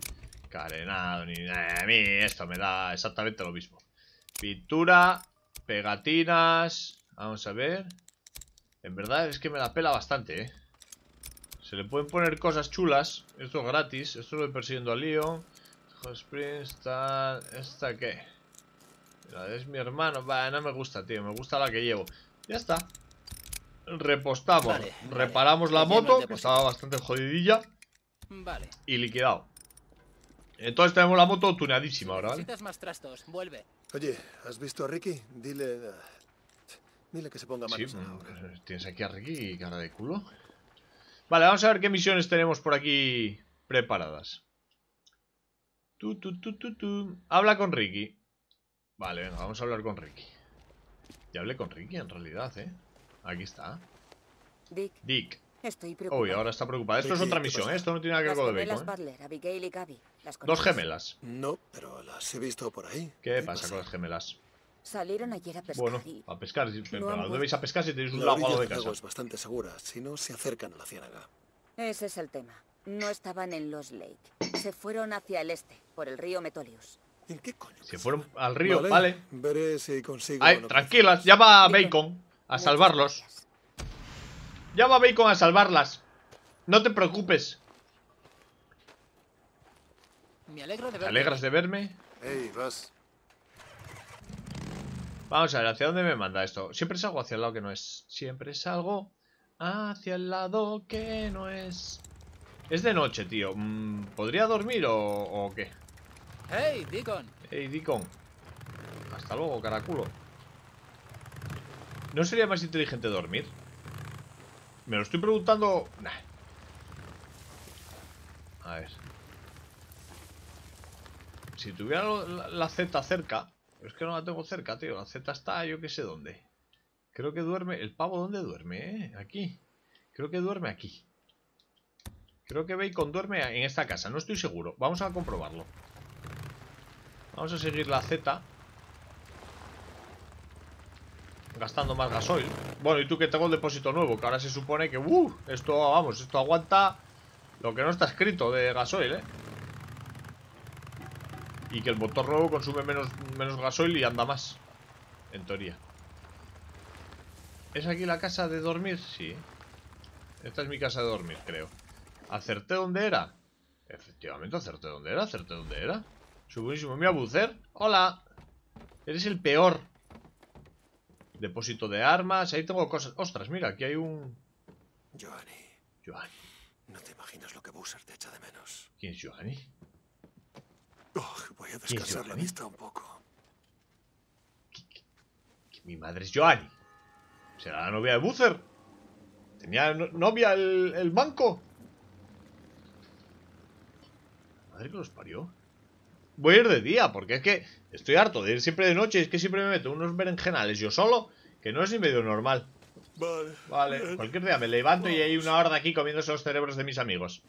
[SPEAKER 1] Carenado, ni nada. A mí esto me da exactamente lo mismo. Pintura, pegatinas. Vamos a ver. En verdad es que me la pela bastante, eh. Se le pueden poner cosas chulas. Esto es gratis. Esto lo voy persiguiendo al lío. Hot Springs. ¿Esta qué? Mira, es mi hermano. Va, no me gusta, tío. Me gusta la que llevo. Ya está. Repostamos.
[SPEAKER 8] Vale, vale.
[SPEAKER 1] Reparamos la moto, que estaba bastante jodidilla.
[SPEAKER 8] Vale.
[SPEAKER 1] Y liquidado. Entonces tenemos la moto tuneadísima ahora, ¿vale?
[SPEAKER 8] Necesitas más trastos. Vuelve.
[SPEAKER 5] Oye, ¿has visto a Ricky? Dile. Dile que se ponga
[SPEAKER 1] Sí,
[SPEAKER 5] manos obra.
[SPEAKER 1] pues, tienes aquí a Ricky cara de culo. Vale, vamos a ver qué misiones tenemos por aquí preparadas. Habla con Ricky. Vale, venga, vamos a hablar con Ricky. Ya hablé con Ricky en realidad, ¿eh? Aquí está.
[SPEAKER 6] Dick,
[SPEAKER 1] Dick.
[SPEAKER 6] estoy preocupada.
[SPEAKER 1] Uy, ahora está preocupada. Esto es otra
[SPEAKER 5] ¿qué
[SPEAKER 1] misión? ¿eh? Esto no tiene nada que ver con lo de Bacon, ¿eh?
[SPEAKER 6] Butler, Abigail y Gaby. ¿Las
[SPEAKER 1] Dos gemelas.
[SPEAKER 5] No, pero las he visto por ahí.
[SPEAKER 1] ¿Qué pasa con las gemelas?
[SPEAKER 6] Salieron ayer a pescar
[SPEAKER 1] Bueno, a pescar. Pero
[SPEAKER 6] han
[SPEAKER 1] ¿a dónde
[SPEAKER 6] vuelto.
[SPEAKER 1] vais a pescar si tenéis un
[SPEAKER 5] La
[SPEAKER 1] lago de casa?
[SPEAKER 5] es bastante segura, si no se acercan a la ciénaga.
[SPEAKER 6] Ese es el tema. No estaban en Los Lake. Se fueron hacia el este, por el río Metolius.
[SPEAKER 5] ¿En qué coño?
[SPEAKER 1] Se fueron al río, vale.
[SPEAKER 5] Veré si consigo.
[SPEAKER 1] Ay, tranquilas, llama a
[SPEAKER 6] Dime.
[SPEAKER 1] Bacon a salvarlos. Llama a Bacon a salvarlas. No te preocupes.
[SPEAKER 8] Me alegro de
[SPEAKER 1] ¿Te alegras de verme?
[SPEAKER 5] Vas.
[SPEAKER 1] Vamos a ver, ¿hacia dónde me manda esto? Siempre salgo hacia el lado que no es. Siempre salgo hacia el lado que no es. Es de noche, tío. Mm, ¿Podría dormir o, o qué?
[SPEAKER 8] Hey, Deacon.
[SPEAKER 1] Ey, Deacon. Hasta luego, caraculo. ¿No sería más inteligente dormir? Me lo estoy preguntando... A ver. Si tuviera la Z cerca... pero Es que no la tengo cerca, tío. La Z está yo que sé dónde. Creo que duerme... ¿El pavo dónde duerme, eh? Aquí. Creo que duerme aquí. Creo que Bacon duerme en esta casa. No estoy seguro. Vamos a comprobarlo. Vamos a seguir la Z. Gastando más gasoil. Bueno, y tú que tengo el depósito nuevo, que ahora se supone que, uh, esto, vamos, esto aguanta lo que no está escrito de gasoil, ¿eh? Y que el motor nuevo consume menos, menos gasoil y anda más. En teoría. ¿Es aquí la casa de dormir? Sí. Esta es mi casa de dormir, creo. ¿Acerté dónde era? Efectivamente, acerté dónde era, acerté dónde era. Soy buenísimo. Mira, Bucer. Hola. Eres el peor. Depósito de armas. Ahí tengo cosas. Ostras, mira, aquí hay un...
[SPEAKER 5] Joanny,
[SPEAKER 1] Joanny.
[SPEAKER 5] no te imaginas lo que Boozer te echa de menos.
[SPEAKER 1] ¿Quién es Joanny?
[SPEAKER 5] Oh, voy a
[SPEAKER 1] ¿Quién es
[SPEAKER 5] descansar la vista un poco.
[SPEAKER 1] Mi madre es Joanny. ¿Será la novia de Bucer? ¿Tenía no- novia el, el banco? Madre que los parió. Voy a ir de día, porque es que estoy harto de ir siempre de noche. Es que siempre me meto unos berenjenales yo solo, que no es ni medio normal.
[SPEAKER 5] Vale.
[SPEAKER 1] Vale, cualquier día me levanto y hay una horda aquí comiéndose los cerebros de mis amigos.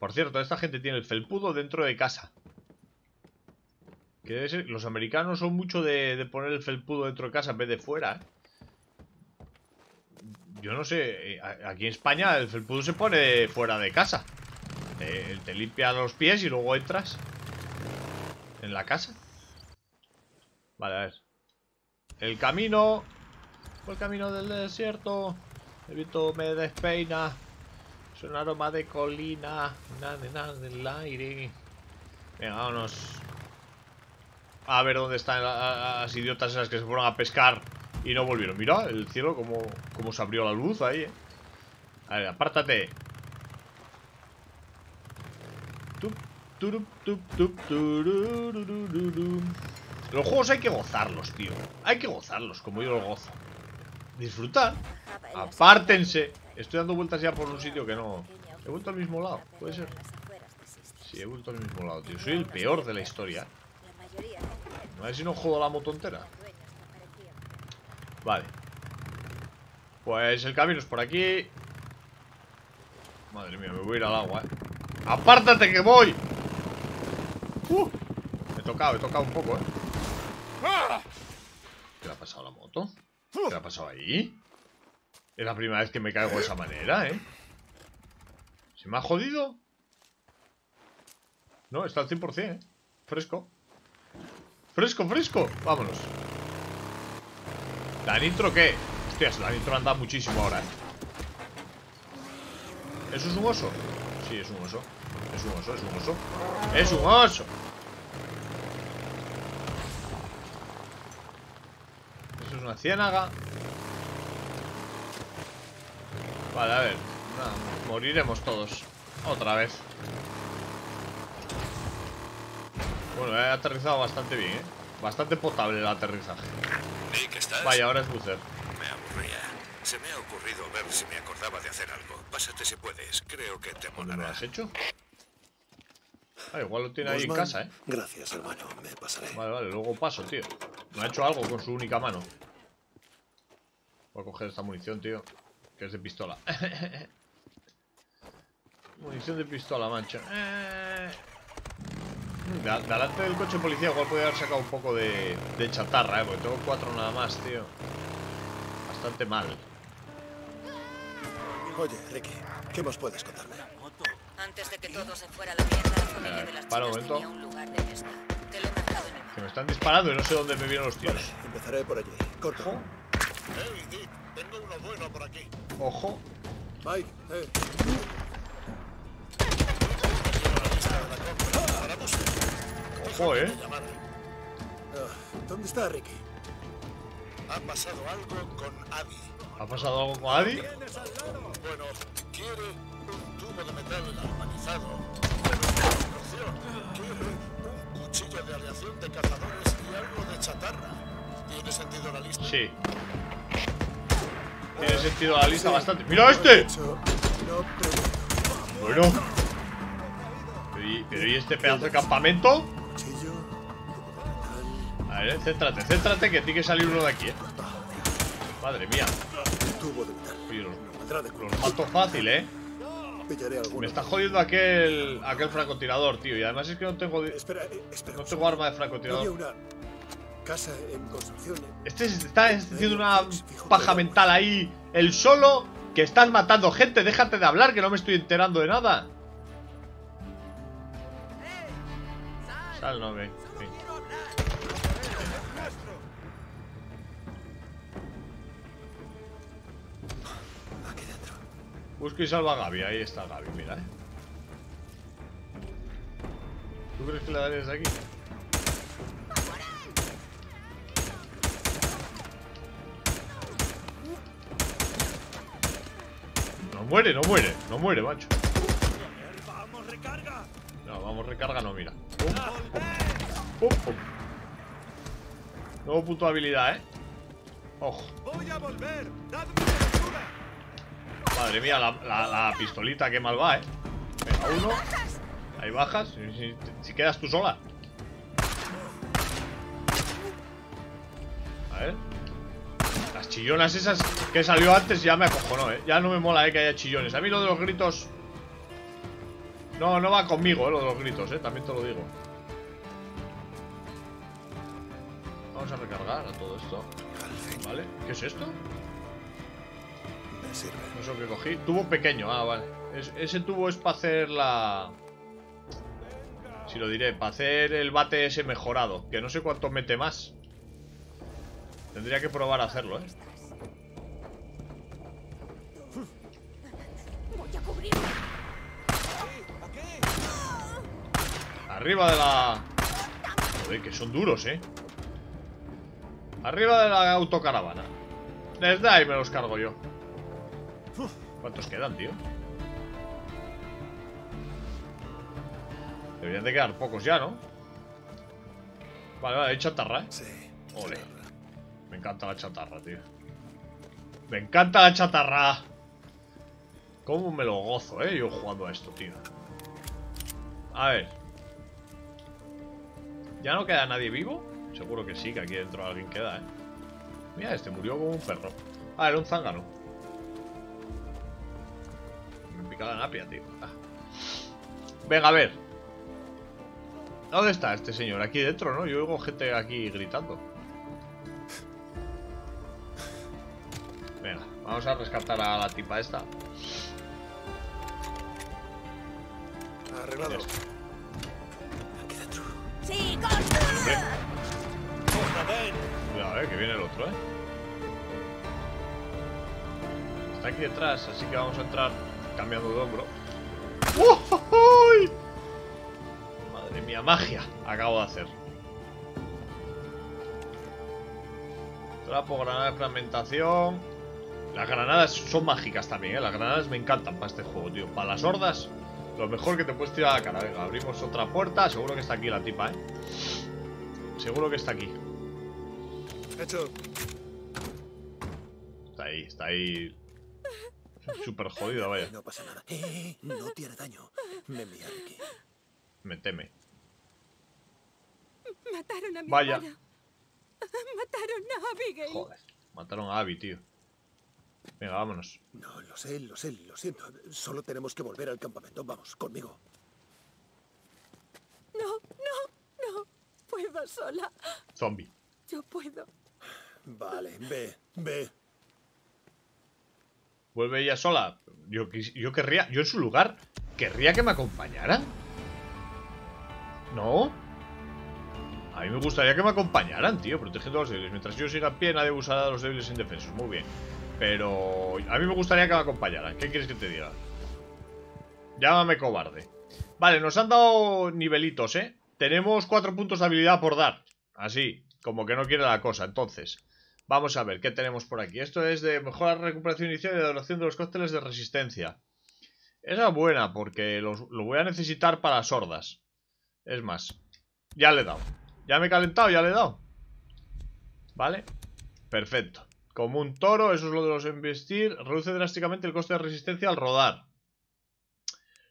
[SPEAKER 1] Por cierto, esta gente tiene el felpudo dentro de casa. Que debe ser- los americanos son mucho de, de poner el felpudo dentro de casa en vez de fuera. ¿eh? Yo no sé, eh, aquí en España el felpudo se pone fuera de casa. Eh, te limpia los pies y luego entras en la casa. Vale, a ver. El camino por el camino del desierto. El viento me despeina. Es un aroma de colina. Nada, nada del aire. Venga, vámonos. A ver dónde están la- la- las idiotas esas que se fueron a pescar y no volvieron. Mira el cielo como, como se abrió la luz ahí, eh. A ver, apártate. Tup, Los juegos hay que gozarlos, tío. Hay que gozarlos, como yo los gozo. Disfrutar. Apártense. Estoy dando vueltas ya por un sitio que no. He vuelto al mismo lado, puede ser. Sí, he vuelto al mismo lado, tío. Soy el peor de la historia. A ver si no jodo la moto entera. Vale. Pues el camino es por aquí. Madre mía, me voy a ir al agua, eh. ¡Apártate que voy! Uh, he tocado, he tocado un poco, ¿eh? ¿Qué le ha pasado a la moto? ¿Qué le ha pasado ahí? Es la primera vez que me caigo de esa manera, ¿eh? ¿Se me ha jodido? No, está al 100%, ¿eh? Fresco. Fresco, fresco. Vámonos. ¿La nitro qué? Hostias, la nitro anda muchísimo ahora, ¿eh? ¿Eso es un oso? Sí, es un oso. Es un oso, es un oso. ¡Es un oso! Eso es una ciénaga. Vale, a ver. Nada, moriremos todos. Otra vez. Bueno, he aterrizado bastante bien, ¿eh? Bastante potable el aterrizaje. Vaya, ahora es bucer.
[SPEAKER 2] Me aburría. Se me ha ocurrido ver si me acordaba de hacer algo. Pásate si puedes. Creo que te
[SPEAKER 1] ¿Dónde lo
[SPEAKER 2] molará.
[SPEAKER 1] has hecho? Ah, igual lo tiene ahí en casa, ¿eh?
[SPEAKER 5] Gracias, hermano. Me pasaré.
[SPEAKER 1] Vale, vale, luego paso, tío. Me ha hecho algo con su única mano. Voy a coger esta munición, tío. Que es de pistola. munición de pistola, mancha. Eh. De- Delante del coche policía igual podría haber sacado un poco de, de chatarra, eh. Porque tengo cuatro nada más, tío. Bastante mal.
[SPEAKER 5] Oye, Ricky, ¿qué más puedes contarme?
[SPEAKER 4] Antes de que todo se fuera a la mierda, la familia de las
[SPEAKER 1] para un
[SPEAKER 4] chicas
[SPEAKER 1] momento.
[SPEAKER 4] tenía un lugar de fiesta. Te lo he marcado en el.
[SPEAKER 1] Que me están disparando y no sé dónde me vienen los tiros.
[SPEAKER 5] Empezaré por allí. Corta.
[SPEAKER 1] Ojo,
[SPEAKER 5] Hey, Dick, tengo uno bueno por aquí.
[SPEAKER 1] ojo.
[SPEAKER 5] Mike, eh.
[SPEAKER 1] Ojo, eh.
[SPEAKER 5] Ah, ¿Dónde está Ricky?
[SPEAKER 9] Ha pasado algo con Abby.
[SPEAKER 1] ¿Ha pasado algo con Adi?
[SPEAKER 9] Bueno, quiere un tubo de metal galvanizado. Construcción. Quiere un cuchillo de aleación de cazadores y algo de chatarra. ¿Tiene sentido la lista?
[SPEAKER 1] Sí. Tiene sentido la lista bastante. ¡Mira este! Bueno. Pero y, pero ¿y este pedazo de campamento? A ver, céntrate, céntrate que tiene que salir uno de aquí, eh. Madre mía.
[SPEAKER 5] Tubo de
[SPEAKER 1] fácil, eh. Me está jodiendo aquel aquel francotirador, tío. Y además es que no tengo
[SPEAKER 5] Espera, eh, espera.
[SPEAKER 1] no tengo arma de
[SPEAKER 5] segundo. ¿No había
[SPEAKER 1] francotirador.
[SPEAKER 5] una casa en construcción.
[SPEAKER 1] Este se está haciendo una paja mental ahí. El solo que estás matando gente. Déjate de hablar que no me estoy enterando de nada. Sal, no, ven. Busca y salva a Gaby. Ahí está Gaby, mira, eh. ¿Tú crees que le daré desde aquí? No muere, no muere, no muere, macho.
[SPEAKER 5] ¡Vamos, recarga!
[SPEAKER 1] No, vamos, recarga, no, mira. Pum, pum, pum. Nuevo punto de habilidad, eh. Ojo.
[SPEAKER 5] ¡Voy a volver! ¡Dadme!
[SPEAKER 1] Madre mía, la, pistolita, qué mal va, eh. Venga, uno. Ahí bajas. Si- si quedas tú sola. A ver. Las chillonas esas que salió antes ya me acojonó, eh. Ya no me mola, eh, que haya chillones. A mí lo de los gritos. No, no va conmigo, eh, lo de los gritos, eh. También te lo digo. Vamos a recargar a todo esto. ¿Vale? ¿Qué es esto?
[SPEAKER 5] Me sirve.
[SPEAKER 1] No sé lo que cogí. Tubo pequeño, ah, vale. Es- ese tubo es para hacer la. Si lo diré, para hacer el bate ese mejorado. Que no sé cuánto mete más. Tendría que probar a hacerlo, eh. Arriba de la. Joder, que son duros, eh. Arriba de la autocaravana. Desde ahí me los cargo yo. ¿Cuántos quedan, tío? Deberían de quedar pocos ya, ¿no? Vale, vale, hay chatarra, ¿eh?
[SPEAKER 5] Sí.
[SPEAKER 1] Ole. Me encanta la chatarra, tío. Me encanta la chatarra. Cómo me lo gozo, eh, yo jugando a esto, tío. A ver. ¿Ya no queda nadie vivo? Seguro que sí, que aquí dentro alguien queda, eh. Mira, este murió como un perro. Ah, era un zángano. Me pica la napia, tío. Ah. Venga, a ver. ¿Dónde está este señor? Aquí dentro, ¿no? Yo oigo gente aquí gritando. Venga, vamos a rescatar a la tipa esta.
[SPEAKER 5] Arreglado.
[SPEAKER 9] Aquí dentro.
[SPEAKER 4] ¡Sí,
[SPEAKER 1] cuidado, eh, que viene el otro, eh. Está aquí detrás, así que vamos a entrar cambiando de hombro. ¡Uy! Madre mía, magia acabo de hacer. Trapo, granada de fragmentación. Las granadas son mágicas también, ¿eh? Las granadas me encantan para este juego, tío. Para las hordas, lo mejor que te puedes tirar a la cara. Venga, abrimos otra puerta. Seguro que está aquí la tipa, ¿eh? Seguro que está aquí.
[SPEAKER 5] hecho.
[SPEAKER 1] Está ahí, está ahí. Súper jodido, vaya.
[SPEAKER 5] No pasa nada. Eh, eh, no tiene daño. Me envía.
[SPEAKER 1] Me teme.
[SPEAKER 6] Mataron a mi
[SPEAKER 1] Vaya.
[SPEAKER 6] hermana. Mataron a Abigail.
[SPEAKER 1] Joder, mataron a Abby, tío. Venga, vámonos.
[SPEAKER 5] No, lo sé, lo sé, lo siento. Solo tenemos que volver al campamento. Vamos, conmigo.
[SPEAKER 6] No, no, no. Puedo sola.
[SPEAKER 1] Zombie.
[SPEAKER 6] Yo puedo.
[SPEAKER 5] Vale, ve, ve.
[SPEAKER 1] ¿Vuelve ella sola? Yo, yo querría, yo en su lugar, querría que me acompañaran. ¿No? A mí me gustaría que me acompañaran, tío, protegiendo a los débiles. Mientras yo siga en pie, nadie usará a los débiles indefensos. Muy bien. Pero a mí me gustaría que me acompañaran. ¿Qué quieres que te diga? Llámame cobarde. Vale, nos han dado nivelitos, ¿eh? Tenemos cuatro puntos de habilidad por dar. Así, como que no quiere la cosa. Entonces, vamos a ver qué tenemos por aquí. Esto es de mejora recuperación inicial y de duración de los cócteles de resistencia. Esa es buena, porque los- lo voy a necesitar para sordas. Es más, ya le he dado. Ya me he calentado, ya le he dado. ¿Vale? Perfecto. Como un toro, eso es lo de los embestir. Reduce drásticamente el coste de resistencia al rodar.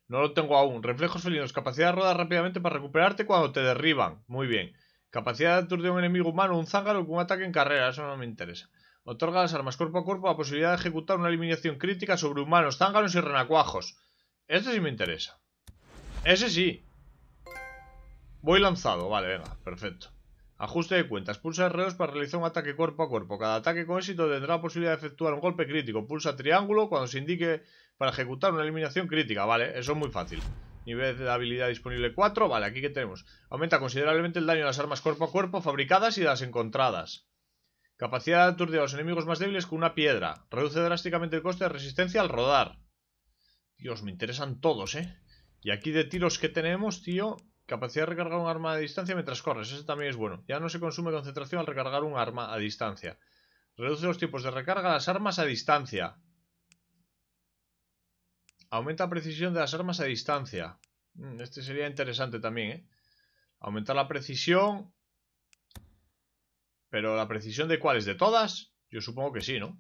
[SPEAKER 1] No lo tengo aún. Reflejos felinos. Capacidad de rodar rápidamente para recuperarte cuando te derriban. Muy bien. Capacidad de aturdir a un enemigo humano, un zángano con un ataque en carrera. Eso no me interesa. Otorga las armas cuerpo a cuerpo la posibilidad de ejecutar una eliminación crítica sobre humanos, zánganos y renacuajos. Este sí me interesa. Ese sí. Voy lanzado. Vale, venga. Perfecto. Ajuste de cuentas. Pulsa R2 para realizar un ataque cuerpo a cuerpo. Cada ataque con éxito tendrá la posibilidad de efectuar un golpe crítico. Pulsa triángulo cuando se indique para ejecutar una eliminación crítica. Vale, eso es muy fácil. Nivel de habilidad disponible 4. Vale, aquí que tenemos. Aumenta considerablemente el daño de las armas cuerpo a cuerpo fabricadas y de las encontradas. Capacidad de aturdir a los enemigos más débiles con una piedra. Reduce drásticamente el coste de resistencia al rodar. Dios, me interesan todos, ¿eh? Y aquí de tiros que tenemos, tío. Capacidad de recargar un arma a distancia mientras corres. Ese también es bueno. Ya no se consume concentración al recargar un arma a distancia. Reduce los tiempos de recarga de las armas a distancia. Aumenta la precisión de las armas a distancia. Mm, Este sería interesante también, ¿eh? Aumentar la precisión. Pero la precisión de cuáles, de todas? Yo supongo que sí, ¿no?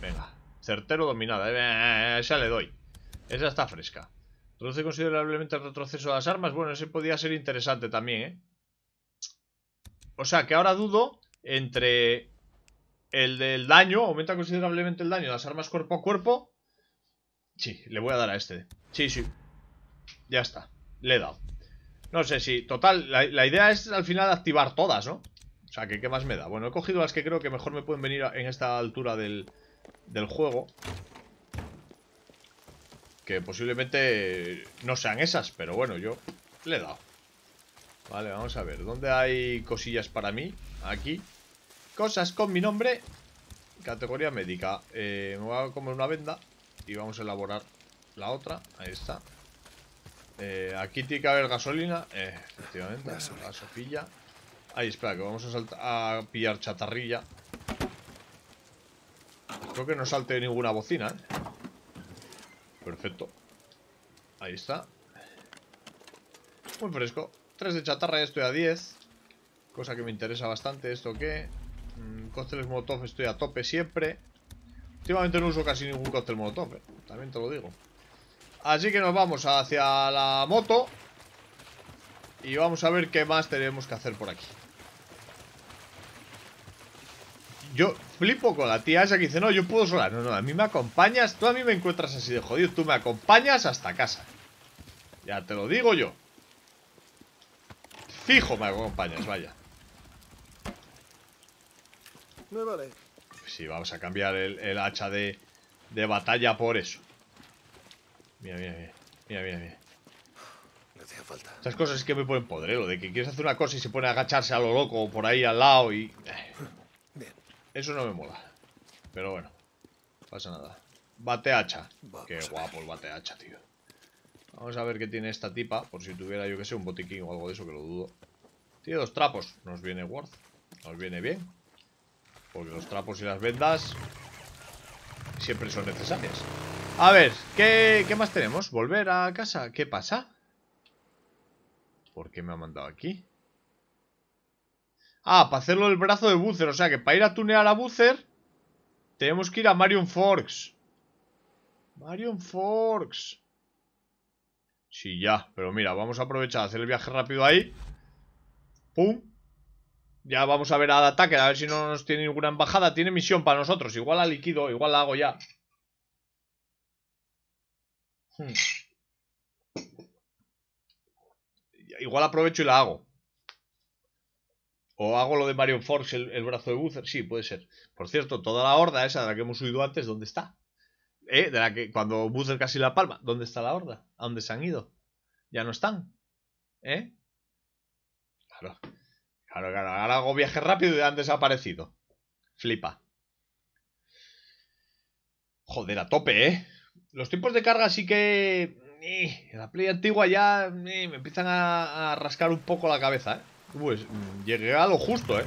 [SPEAKER 1] Venga. Certero dominada. Eh, esa le doy. Esa está fresca. Reduce considerablemente el retroceso de las armas. Bueno, ese podría ser interesante también, ¿eh? O sea, que ahora dudo entre el del daño, aumenta considerablemente el daño de las armas cuerpo a cuerpo. Sí, le voy a dar a este. Sí, sí. Ya está. Le he dado. No sé si... Total, la, idea es al final activar todas, ¿no? O sea, que qué más me da. Bueno, he cogido las que creo que mejor me pueden venir en esta altura del, del juego. Que posiblemente no sean esas, pero bueno, yo le he dado. Vale, vamos a ver. ¿Dónde hay cosillas para mí? Aquí. Cosas con mi nombre. Categoría médica. Eh, me voy a comer una venda. Y vamos a elaborar la otra. Ahí está. Eh, aquí tiene que haber gasolina. Eh, efectivamente.
[SPEAKER 5] Gasolina.
[SPEAKER 1] Gasopilla. Ahí, espera, que vamos a, salta- a pillar chatarrilla. Creo que no salte ninguna bocina, ¿eh? Perfecto. Ahí está. Muy fresco. 3 de chatarra, ya estoy a 10. Cosa que me interesa bastante. ¿Esto qué? Mm, cócteles molotov estoy a tope siempre. Últimamente no uso casi ningún cóctel molotov, eh, También te lo digo. Así que nos vamos hacia la moto. Y vamos a ver qué más tenemos que hacer por aquí. Yo flipo con la tía esa que dice, no, yo puedo sola. No, no, a mí me acompañas. Tú a mí me encuentras así de jodido. Tú me acompañas hasta casa. Ya te lo digo yo. Fijo me acompañas, vaya.
[SPEAKER 5] Me vale.
[SPEAKER 1] Sí, vamos a cambiar el, el hacha de, de batalla por eso. Mira, mira, mira. Mira, mira, mira.
[SPEAKER 7] No falta.
[SPEAKER 1] Estas cosas es que me ponen podrero. De que quieres hacer una cosa y se pone a agacharse a lo loco por ahí al lado y.
[SPEAKER 5] Bien.
[SPEAKER 1] Eso no me mola. Pero bueno, no pasa nada. Bate hacha.
[SPEAKER 5] Vamos
[SPEAKER 1] Qué guapo el bate hacha, tío. Vamos a ver qué tiene esta tipa. Por si tuviera, yo que sé, un botiquín o algo de eso, que lo dudo. Tiene dos trapos. Nos viene Worth. Nos viene bien. Porque los trapos y las vendas siempre son necesarias. A ver, ¿qué, qué más tenemos? ¿Volver a casa? ¿Qué pasa? ¿Por qué me ha mandado aquí? Ah, para hacerlo el brazo de Boozer. O sea que para ir a tunear a Boozer tenemos que ir a Marion Forks. Marion Forks. Sí, ya. Pero mira, vamos a aprovechar a hacer el viaje rápido ahí. Pum. Ya vamos a ver a ataque, a ver si no nos tiene ninguna embajada. Tiene misión para nosotros. Igual la liquido, igual la hago ya. Hmm. Igual aprovecho y la hago. O hago lo de Marion Forks, el, brazo de Boozer. Sí, puede ser. Por cierto, toda la horda esa de la que hemos huido antes, ¿dónde está? ¿Eh? De la que cuando Boozer casi la palma, ¿dónde está la horda? ¿A dónde se han ido? ¿Ya no están? ¿Eh? Claro. Claro, claro. Ahora hago viaje rápido y han desaparecido. Flipa. Joder, a tope, ¿eh? Los tiempos de carga sí que... eh, en la Play antigua ya eh, me empiezan a, a rascar un poco la cabeza, ¿eh? Pues mm, llegué a lo justo, ¿eh?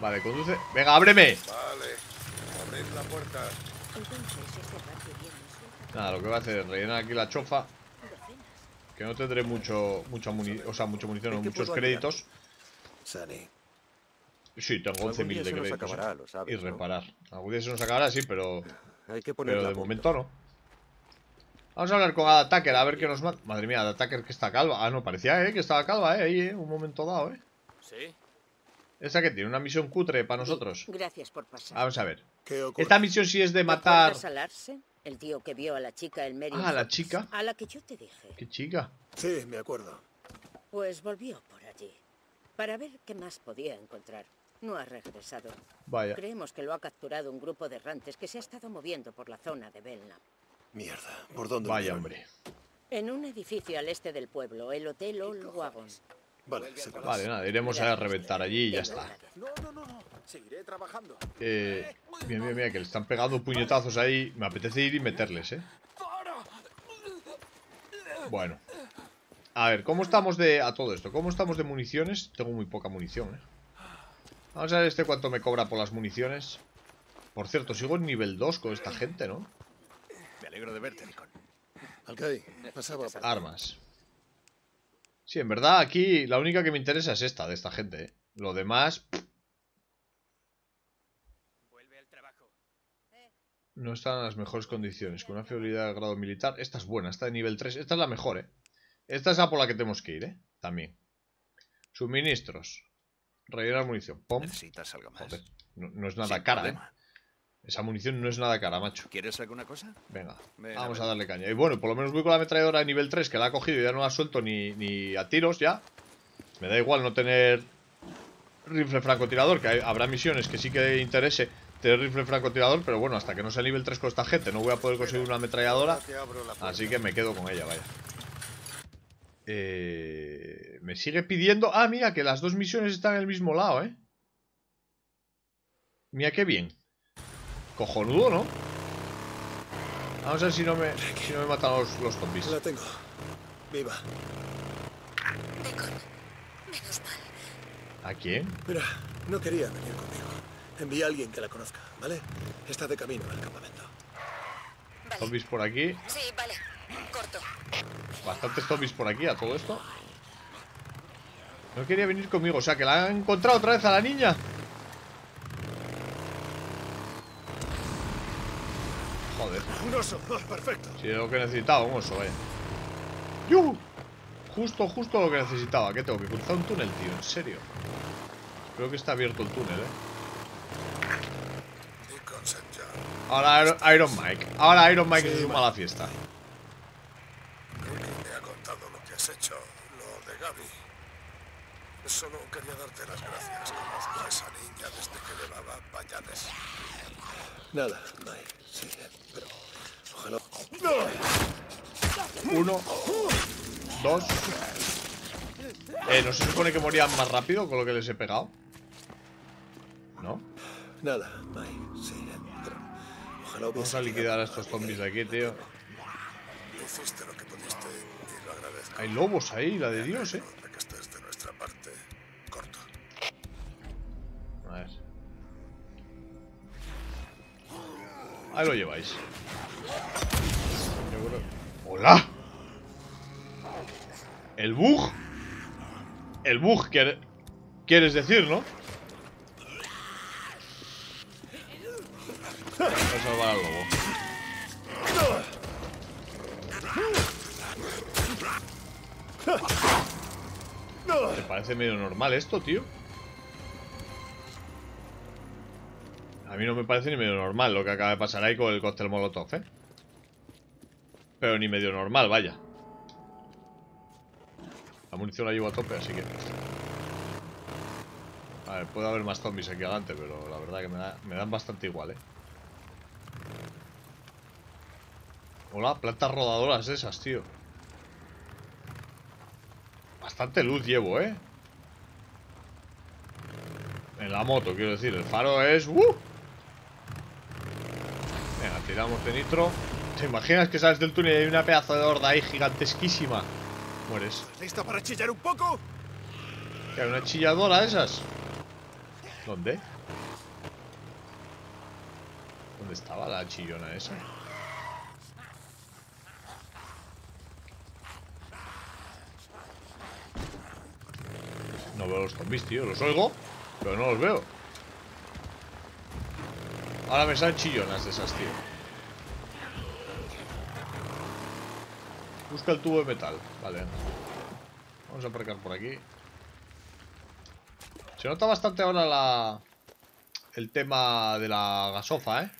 [SPEAKER 1] Vale, conduce... ¡Venga, ábreme!
[SPEAKER 7] Vale. Abrid la puerta.
[SPEAKER 1] Nada, lo que voy a hacer es rellenar aquí la chofa. Que no tendré mucho, mucha muni o sea, mucha munición, no,
[SPEAKER 5] ¿En qué
[SPEAKER 1] muchos créditos. Sí, tengo
[SPEAKER 7] Algún
[SPEAKER 1] 11.000
[SPEAKER 7] día
[SPEAKER 1] de créditos.
[SPEAKER 7] acabará, lo sabes,
[SPEAKER 1] y
[SPEAKER 7] ¿no?
[SPEAKER 1] reparar. Algún día se nos acabará, sí, pero,
[SPEAKER 7] Hay que ponerla
[SPEAKER 1] pero de
[SPEAKER 7] punto.
[SPEAKER 1] momento no. Vamos a hablar con Ada Tucker, a ver qué nos manda. Madre mía, Ada Tucker que está calva. Ah, no, parecía eh, que estaba calva, eh, ahí, eh, un momento dado, eh.
[SPEAKER 8] Sí.
[SPEAKER 1] Esa que tiene una misión cutre para nosotros.
[SPEAKER 4] Gracias por pasar.
[SPEAKER 1] Vamos a ver.
[SPEAKER 5] ¿Qué ocurre?
[SPEAKER 1] Esta misión sí es de matar.
[SPEAKER 4] El tío que vio a la chica en Merion
[SPEAKER 1] Ah, la chica.
[SPEAKER 4] A la que yo te dije.
[SPEAKER 1] Qué chica.
[SPEAKER 5] Sí, me acuerdo.
[SPEAKER 4] Pues volvió por allí. Para ver qué más podía encontrar. No ha regresado.
[SPEAKER 1] Vaya.
[SPEAKER 4] Creemos que lo ha capturado un grupo de errantes que se ha estado moviendo por la zona de Belknap.
[SPEAKER 5] Mierda. ¿Por dónde
[SPEAKER 1] Vaya, hombre.
[SPEAKER 4] En un edificio al este del pueblo, el Hotel Old Wagon.
[SPEAKER 5] Vale.
[SPEAKER 1] Vale, nada, iremos a reventar allí y ya está.
[SPEAKER 5] No, no, no, no. Seguiré trabajando.
[SPEAKER 1] Eh, mira, mira, mira, que le están pegando puñetazos ahí. Me apetece ir y meterles, eh. Bueno. A ver, ¿cómo estamos de... a todo esto? ¿Cómo estamos de municiones? Tengo muy poca munición, eh. Vamos a ver este cuánto me cobra por las municiones. Por cierto, sigo en nivel 2 con esta gente, ¿no?
[SPEAKER 7] Me alegro de verte, Nikon.
[SPEAKER 5] Alcaí, pasaba.
[SPEAKER 1] Armas. Sí, en verdad aquí la única que me interesa es esta, de esta gente, ¿eh? Lo demás... pff,
[SPEAKER 8] Vuelve al trabajo.
[SPEAKER 1] No están en las mejores condiciones. Con una fiabilidad de grado militar. Esta es buena, esta de nivel 3. Esta es la mejor, ¿eh? Esta es la por la que tenemos que ir, ¿eh? También. Suministros. Rellenar munición. Pom.
[SPEAKER 7] ¿Necesitas algo más?
[SPEAKER 1] Joder. No, no es nada
[SPEAKER 7] Sin
[SPEAKER 1] cara,
[SPEAKER 7] problema.
[SPEAKER 1] ¿eh? Esa munición no es nada cara, macho.
[SPEAKER 7] ¿Quieres alguna cosa?
[SPEAKER 1] Venga,
[SPEAKER 7] Ven,
[SPEAKER 1] vamos
[SPEAKER 7] a
[SPEAKER 1] darle caña. Y bueno, por lo menos voy con la ametralladora de nivel 3, que la he cogido y ya no la suelto ni, ni a tiros ya. Me da igual no tener rifle francotirador, que hay- habrá misiones que sí que interese tener rifle francotirador, pero bueno, hasta que no sea nivel 3 con esta gente no voy a poder conseguir una ametralladora. Así que me quedo con ella, vaya. Eh, me sigue pidiendo... Ah, mira, que las dos misiones están en el mismo lado, ¿eh? Mira qué bien. Cojonudo, ¿no? Vamos a ver si no me, si no me matan los, los zombies.
[SPEAKER 5] La tengo. Viva.
[SPEAKER 4] Deacon, menos mal.
[SPEAKER 1] ¿A quién?
[SPEAKER 5] Mira, no quería venir conmigo. Envía a alguien que la conozca, ¿vale? Está de camino al campamento.
[SPEAKER 4] Vale.
[SPEAKER 1] Zombies por aquí.
[SPEAKER 4] Sí, vale. Corto.
[SPEAKER 1] Bastantes zombies por aquí a todo esto. No quería venir conmigo. O sea, que la han encontrado otra vez a la niña. Joder.
[SPEAKER 5] Un oso. Ah, perfecto.
[SPEAKER 1] Sí, es lo que necesitaba, un oso, vaya. ¡Yuhu! Justo, justo lo que necesitaba. ¿Qué tengo? Que cruzar un túnel, tío. En serio. Creo que está abierto el túnel, eh. Ahora Iron, Mike. Ahora Iron Mike
[SPEAKER 5] Sí,
[SPEAKER 1] se suma a la fiesta.
[SPEAKER 9] encantado lo que has hecho, lo de Gaby. Solo quería darte las gracias. Conozco a esa niña desde que llevaba pañales.
[SPEAKER 5] Nada, Mike. Sí,
[SPEAKER 1] Uno. Dos. Eh, ¿no se supone que morían más rápido con lo que les he pegado? ¿No?
[SPEAKER 5] Nada, Mike. Sí, pero ojalá
[SPEAKER 1] Vamos a liquidar a estos zombies de aquí, tío.
[SPEAKER 9] Hiciste lo que pudiste y lo agradezco.
[SPEAKER 1] Hay lobos ahí, la de Dios, eh.
[SPEAKER 9] De que estés de nuestra parte. Corto.
[SPEAKER 1] A ver. Ahí lo lleváis. El bug. El bug, quiere- quieres decir, ¿no? Voy a salvar al lobo. ¿Te parece medio normal esto, tío? A mí no me parece ni medio normal lo que acaba de pasar ahí con el cóctel molotov, ¿eh? Pero ni medio normal, vaya. La munición la llevo a tope, así que... A ver, puede haber más zombies aquí adelante, pero la verdad que me, da- me dan bastante igual, ¿eh? Hola, plantas rodadoras esas, tío. Bastante luz llevo, ¿eh? En la moto, quiero decir. El faro es... ¡uh! Venga, tiramos de nitro. ¿Te imaginas que sales del túnel y hay una pedazo de horda ahí gigantesquísima? Mueres.
[SPEAKER 5] ¿Lista para chillar un poco?
[SPEAKER 1] ¿Que hay una chilladora de esas? ¿Dónde? ¿Dónde estaba la chillona esa? No veo los zombies, tío. Los oigo, pero no los veo. Ahora me salen chillonas de esas, tío. Busca el tubo de metal. Vale. Vamos a aparcar por aquí. Se nota bastante ahora la... El tema de la gasofa, ¿eh?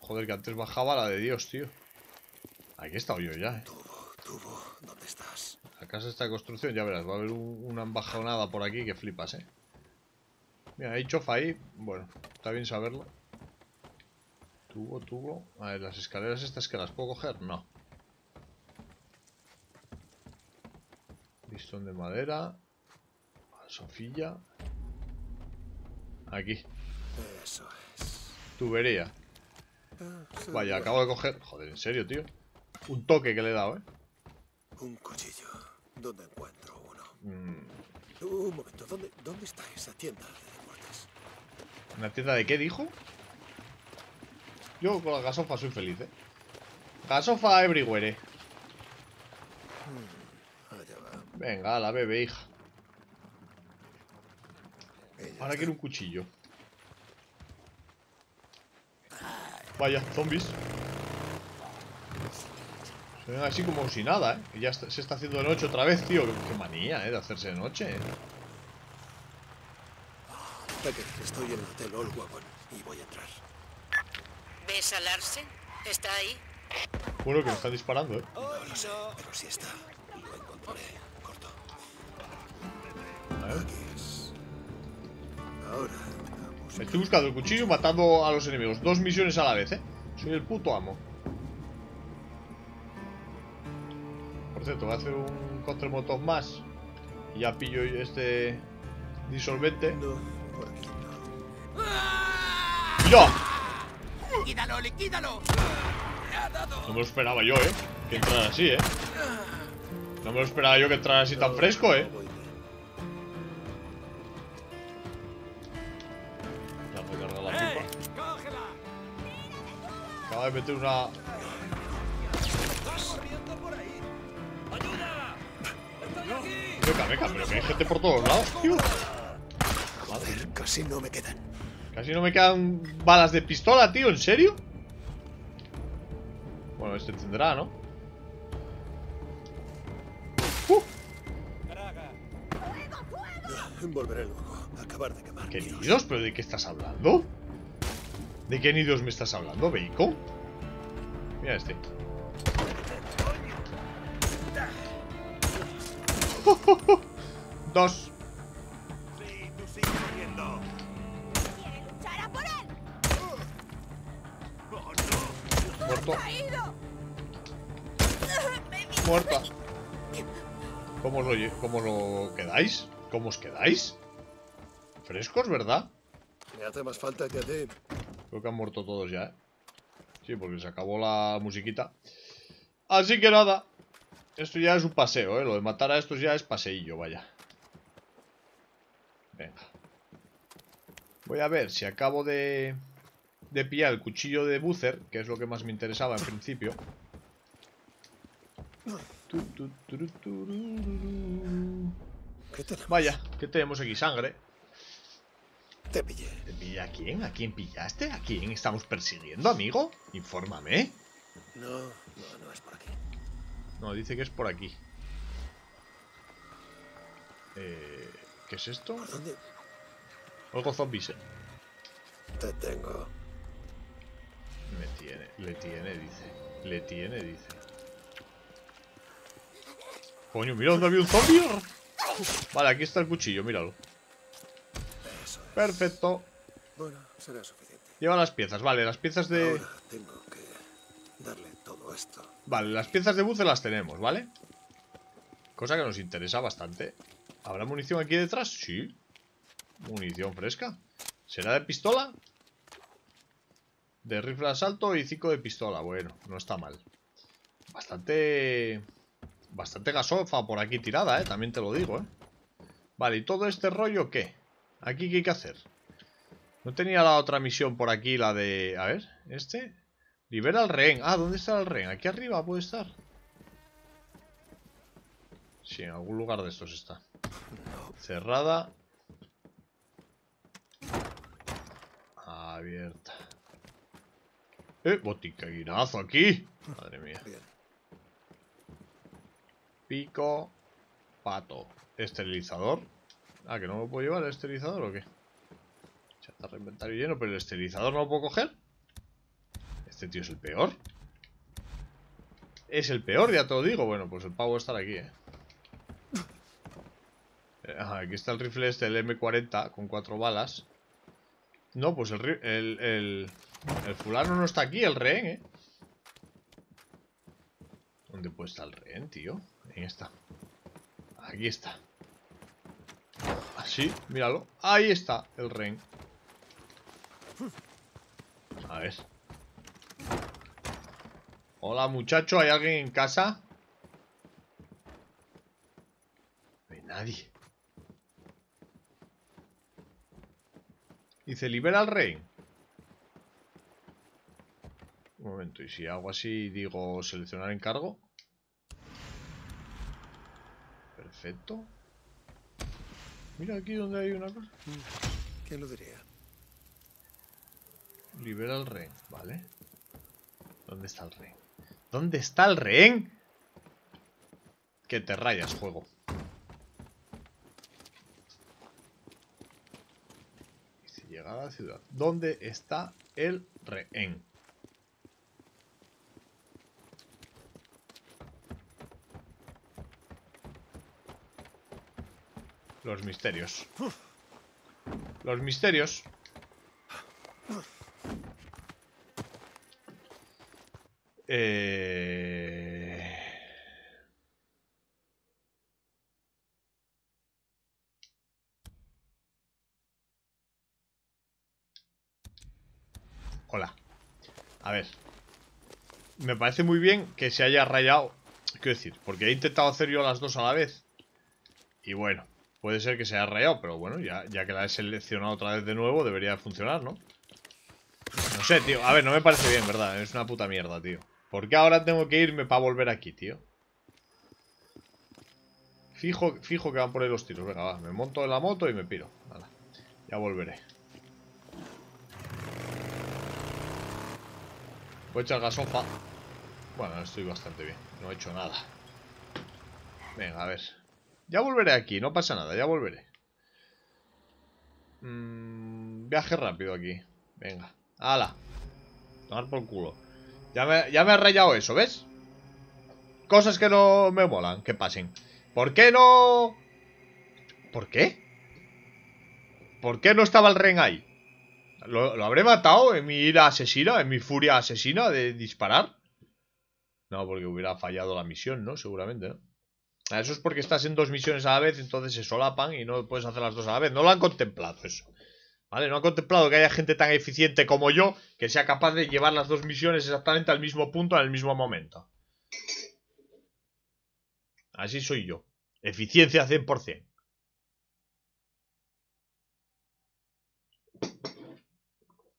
[SPEAKER 1] Joder, que antes bajaba la de Dios, tío. Aquí he estado yo ya, ¿eh?
[SPEAKER 5] Tubo, ¿dónde estás?
[SPEAKER 1] La casa está de construcción, ya verás. Va a haber un- una embajonada por aquí que flipas, ¿eh? Mira, hay chofa ahí. Bueno, está bien saberlo. Tubo, tubo. A ver, las escaleras estas que las puedo coger. No. Listón de madera. Sofilla. Aquí.
[SPEAKER 5] Eso es.
[SPEAKER 1] Tubería.
[SPEAKER 5] Ah,
[SPEAKER 1] Vaya, acabo de coger. Joder, en serio, tío. Un toque que le he dado, ¿eh?
[SPEAKER 5] Un cuchillo. ¿Dónde encuentro uno?
[SPEAKER 1] Mm,
[SPEAKER 5] Un momento, ¿dónde, dónde está esa tienda de deportes?
[SPEAKER 1] ¿Una tienda de qué dijo? Yo con la gasofa soy feliz, ¿eh? Gasofa everywhere.
[SPEAKER 5] Va.
[SPEAKER 1] Venga, la bebe, hija. Ahora quiero un cuchillo. Vaya, zombies. Se ven así como si nada, ¿eh? Y ya está- se está haciendo de noche otra vez, tío. Qué, manía, ¿eh? De hacerse de noche, ¿eh?
[SPEAKER 5] Estoy en el hotel Old Wagon y voy a entrar.
[SPEAKER 4] ¿Ves a Larsen? ¿Está ahí?
[SPEAKER 1] Bueno, que me están disparando, ¿eh?
[SPEAKER 5] No lo sé, pero sí está. Lo encontraré. Vamos.
[SPEAKER 1] Estoy buscando el cuchillo matando a los enemigos. Dos misiones a la vez, ¿eh? Soy el puto amo. Por cierto, voy a hacer un molotov más. Y ya pillo este disolvente.
[SPEAKER 5] No, por aquí no.
[SPEAKER 1] ¡Mira!
[SPEAKER 8] ¡Liquídalo, liquídalo!
[SPEAKER 1] No me lo esperaba yo, ¿eh? Que entrara así, ¿eh? No me lo esperaba yo que entrara así tan fresco, ¿eh? Acaba de meter una... Venga, venga, pero que hay gente por todos lados, tío.
[SPEAKER 5] Joder, casi no me quedan.
[SPEAKER 1] Casi no me quedan balas de pistola, tío, ¿en serio? Bueno, este tendrá, ¿no? ¡Uh!
[SPEAKER 5] Volveré luego. Acabar de quemar.
[SPEAKER 1] ¿Qué
[SPEAKER 5] nidos?
[SPEAKER 1] ¿Pero de qué estás hablando? ¿De qué nidos me estás hablando, Bacon? Mira este. Dos. Muerto. Muerta. ¿Cómo lo, cómo lo quedáis? ¿Cómo os quedáis? Frescos, ¿verdad?
[SPEAKER 5] Me hace más falta que a ti.
[SPEAKER 1] Creo que han muerto todos ya, ¿eh? Sí, porque se acabó la musiquita. Así que nada. Esto ya es un paseo, ¿eh? Lo de matar a estos ya es paseillo, vaya. Venga. Voy a ver si acabo de... De pillar el cuchillo de Buther, que es lo que más me interesaba en principio. Vaya, ¿qué tenemos aquí? Sangre.
[SPEAKER 5] Te pillé.
[SPEAKER 1] ¿Te pilla a quién? ¿A quién pillaste? ¿A quién estamos persiguiendo, amigo? Infórmame.
[SPEAKER 5] No, no, no es por aquí.
[SPEAKER 1] No, dice que es por aquí. Eh, ¿Qué es esto?
[SPEAKER 5] ¿Por dónde?
[SPEAKER 1] Oigo zombies, eh.
[SPEAKER 5] Te tengo.
[SPEAKER 1] Me tiene, le tiene, dice. Le tiene, dice. Coño, mira dónde había un zombie. Vale, aquí está el cuchillo, míralo. Perfecto.
[SPEAKER 5] Bueno, será suficiente.
[SPEAKER 1] Lleva las piezas, vale, las piezas de...
[SPEAKER 5] Ahora tengo que darle todo esto.
[SPEAKER 1] Vale, las piezas de buce las tenemos, ¿vale? Cosa que nos interesa bastante. ¿Habrá munición aquí detrás? Sí. Munición fresca. ¿Será de pistola? De rifle de asalto y 5 de pistola. Bueno, no está mal. Bastante... Bastante gasofa por aquí tirada, ¿eh? También te lo digo, ¿eh? Vale, ¿y todo este rollo qué? ¿Aquí qué hay que hacer? No tenía la otra misión por aquí, la de... A ver, ¿este? Libera al rehén. Ah, ¿dónde está el rehén? Aquí arriba puede estar. Sí, en algún lugar de estos está. Cerrada. Abierta. Eh, boticaguinazo aquí. Madre mía. Pico. Pato. Esterilizador. Ah, que no me puedo llevar el esterilizador o qué. Chatarra inventario lleno, pero el esterilizador no lo puedo coger. Este tío es el peor. Es el peor, ya te lo digo. Bueno, pues el pavo estar aquí, eh. Eh, aquí está el rifle este, el M40, con cuatro balas. No, pues el, el, el, el fulano no está aquí, el rehén, eh. ¿Dónde puede estar el rehén, tío? Ahí está. Aquí está. Así, míralo. Ahí está el rehén. A ver. Hola, muchacho. ¿Hay alguien en casa? No hay nadie. Dice, libera al rey. Un momento, y si hago así, digo seleccionar encargo. Perfecto. Mira aquí donde hay una cosa.
[SPEAKER 5] ¿Quién lo diría?
[SPEAKER 1] Libera al rehén, ¿vale? ¿Dónde está el rehén? ¿Dónde está el rehén? Que te rayas, juego. Dice, llega a la ciudad. ¿Dónde está el rehén? Los misterios. Los misterios. Eh... Hola. A ver. Me parece muy bien que se haya rayado. Quiero decir, porque he intentado hacer yo las dos a la vez. Y bueno, puede ser que se haya rayado, pero bueno, ya, ya que la he seleccionado otra vez de nuevo, debería funcionar, ¿no? No sé, tío. A ver, no me parece bien, ¿verdad? Es una puta mierda, tío. ¿Por qué ahora tengo que irme para volver aquí, tío? Fijo, fijo que van por ahí los tiros. Venga, va. Me monto en la moto y me piro. Hala. Ya volveré. Voy a echar gasofa. Bueno, estoy bastante bien. No he hecho nada. Venga, a ver. Ya volveré aquí. No pasa nada. Ya volveré. Mm, viaje rápido aquí. Venga. ¡Hala! Tomar por culo. Ya me, ya me ha rayado eso, ¿ves? Cosas que no me molan, que pasen. ¿Por qué no...? ¿Por qué? ¿Por qué no estaba el Ren ahí? ¿Lo, lo habré matado en mi ira asesina? ¿En mi furia asesina de disparar? No, porque hubiera fallado la misión, ¿no? Seguramente, ¿no? Eso es porque estás en dos misiones a la vez, entonces se solapan y no puedes hacer las dos a la vez. No lo han contemplado eso. ¿Vale? No han contemplado que haya gente tan eficiente como yo que sea capaz de llevar las dos misiones exactamente al mismo punto en el mismo momento. Así soy yo. Eficiencia 100%.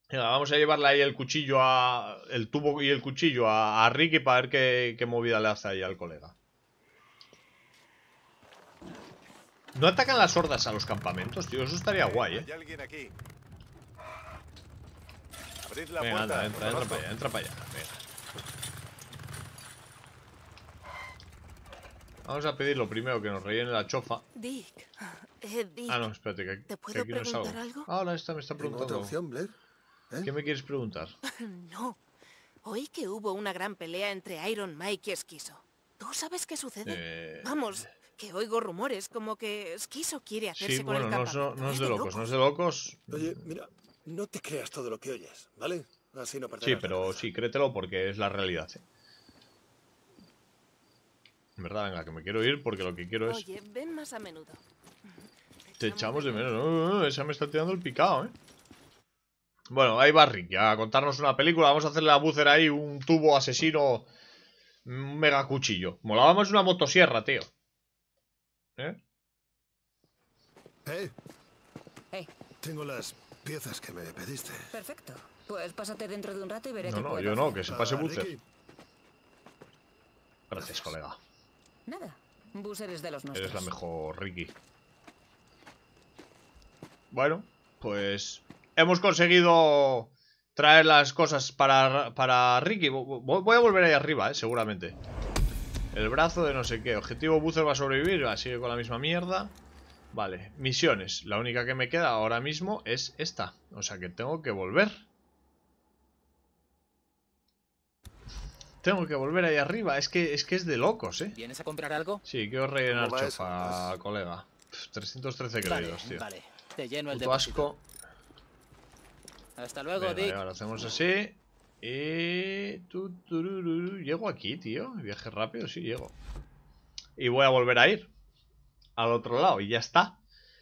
[SPEAKER 1] Venga, vamos a llevarle ahí el cuchillo a... El tubo y el cuchillo a, a Ricky para ver qué, qué movida le hace ahí al colega. ¿No atacan las hordas a los campamentos, tío? Eso estaría guay, ¿eh? Venga, anda, entra, entra para allá, entra para allá. Venga. Vamos a pedir lo primero que nos rellene la chofa.
[SPEAKER 10] Dick. Eh, Dick.
[SPEAKER 1] Ah, no, espérate, que,
[SPEAKER 10] ¿Te
[SPEAKER 1] que
[SPEAKER 10] puedo
[SPEAKER 1] aquí no salgo.
[SPEAKER 10] preguntar algo?
[SPEAKER 1] Ahora esta me está
[SPEAKER 5] ¿Tengo otra
[SPEAKER 1] preguntando.
[SPEAKER 5] opción, Blair? ¿Eh?
[SPEAKER 1] ¿Qué me quieres preguntar?
[SPEAKER 10] No. Oí que hubo una gran pelea entre Iron Mike y Esquizo. ¿Tú sabes qué sucede?
[SPEAKER 1] Eh,
[SPEAKER 10] Vamos, que oigo rumores como que Esquizo quiere hacerse
[SPEAKER 1] Sí,
[SPEAKER 10] con
[SPEAKER 1] bueno,
[SPEAKER 10] el
[SPEAKER 1] no, so- no es de locos, no es de locos.
[SPEAKER 5] Oye, mira, no te creas todo lo que oyes, ¿vale? Así no
[SPEAKER 1] Sí, pero sí, créetelo porque es la realidad. ¿eh? En verdad, venga, que me quiero ir porque lo que quiero es...
[SPEAKER 10] Oye, ven más a menudo.
[SPEAKER 1] Te echamos de menos. No, no, no, esa me está tirando el picado, ¿eh? Bueno, ahí va Ricky a contarnos una película. Vamos a hacerle a Buzzer ahí un tubo asesino. Un mega cuchillo. Molaba más una motosierra, tío. ¿Eh?
[SPEAKER 5] ¡Eh!
[SPEAKER 6] Hey,
[SPEAKER 5] Tengo las piezas que me pediste.
[SPEAKER 6] perfecto. Pues pásate dentro de un rato y veré
[SPEAKER 1] No,
[SPEAKER 6] qué
[SPEAKER 1] no,
[SPEAKER 6] puedo
[SPEAKER 1] yo no, que se pase
[SPEAKER 5] Ah. Ricky,
[SPEAKER 1] Gracias, colega.
[SPEAKER 6] Nada. Bus eres de los nuestros.
[SPEAKER 1] Eres la mejor, Ricky. Bueno, pues hemos conseguido traer las cosas para, para Ricky. Vo- vo- Voy a volver ahí arriba, eh, seguramente. El brazo de no sé qué. Objetivo Buzzer va a sobrevivir. Va, sigue con la misma mierda. Vale, misiones. La única que me queda ahora mismo es esta. O sea que tengo que volver. Tengo que volver ahí arriba. Es que es, que es de locos, eh.
[SPEAKER 8] ¿Vienes a comprar algo?
[SPEAKER 1] Sí, quiero rellenar chofa, colega. Pff, 313
[SPEAKER 8] Vale,
[SPEAKER 1] créditos, tío.
[SPEAKER 8] vale. Te lleno el
[SPEAKER 1] Puto asco.
[SPEAKER 8] Hasta luego,
[SPEAKER 1] Venga,
[SPEAKER 8] Dick.
[SPEAKER 1] ahora hacemos así. Y... tu, turururu. Llego aquí, tío. Viaje rápido, sí, llego. Y voy a volver a ir. Al otro lado, y ya está.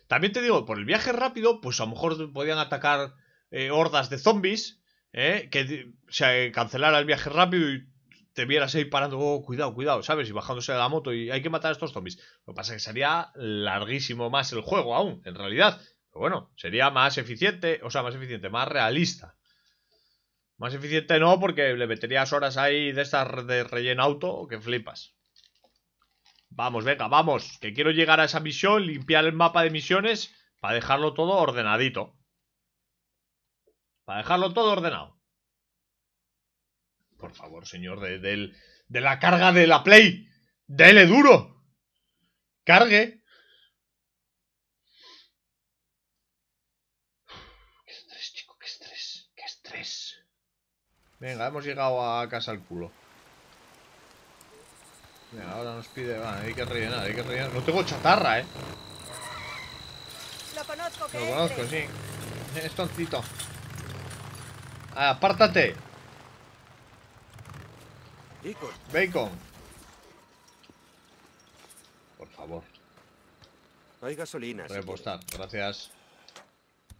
[SPEAKER 1] También te digo, por el viaje rápido, pues a lo mejor podían atacar eh, hordas de zombies. ¿eh? Que se cancelara el viaje rápido y te vieras ahí parando. Oh, cuidado, cuidado, ¿sabes? Y bajándose de la moto y hay que matar a estos zombies. Lo que pasa es que sería larguísimo más el juego aún, en realidad. Pero bueno, sería más eficiente, o sea, más eficiente, más realista. Más eficiente no, porque le meterías horas ahí de estas de relleno auto que flipas. Vamos, venga, vamos. Que quiero llegar a esa misión, limpiar el mapa de misiones para dejarlo todo ordenadito. Para dejarlo todo ordenado. Por favor, señor, de, del- de la carga de la Play. Dele duro. Cargue. Qué estrés, chico, qué estrés. Qué estrés. Venga, hemos llegado a casa al culo. Venga, ahora nos pide. Va, hay que rellenar, hay que rellenar. No tengo chatarra, eh.
[SPEAKER 10] Lo conozco,
[SPEAKER 1] Lo conozco, sí. Es toncito. Ah, apártate,
[SPEAKER 7] Bacon.
[SPEAKER 1] Por favor,
[SPEAKER 7] hay gasolina. si
[SPEAKER 1] repostar. Gracias.
[SPEAKER 7] quieres.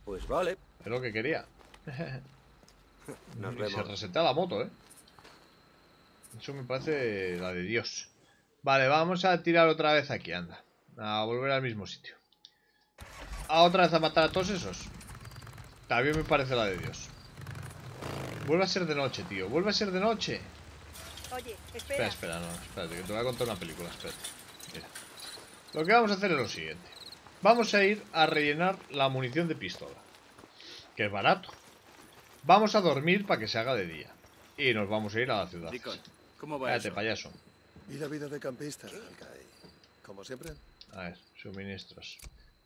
[SPEAKER 7] Pues vale.
[SPEAKER 1] Es lo que quería.
[SPEAKER 7] Nos
[SPEAKER 1] Y se reseta la moto, eh. Eso me parece la de Dios. Vale, vamos a tirar otra vez aquí, anda. A volver al mismo sitio. A otra vez a matar a todos esos. También me parece la de Dios. Vuelve a ser de noche, tío. Vuelve a ser de noche.
[SPEAKER 10] Oye,
[SPEAKER 1] Espera, espera, no, espérate, que te voy a contar una película, espérate. Mira. Lo que vamos a hacer es lo siguiente. Vamos a ir a rellenar la munición de pistola. Que es barato. Vamos a dormir para que se haga de día. Y nos vamos a ir a la ciudad.
[SPEAKER 8] Deacon, ¿cómo va
[SPEAKER 1] Cállate,
[SPEAKER 8] eso?
[SPEAKER 1] payaso.
[SPEAKER 5] Y la vida de campista. Como siempre.
[SPEAKER 1] A ver, suministros.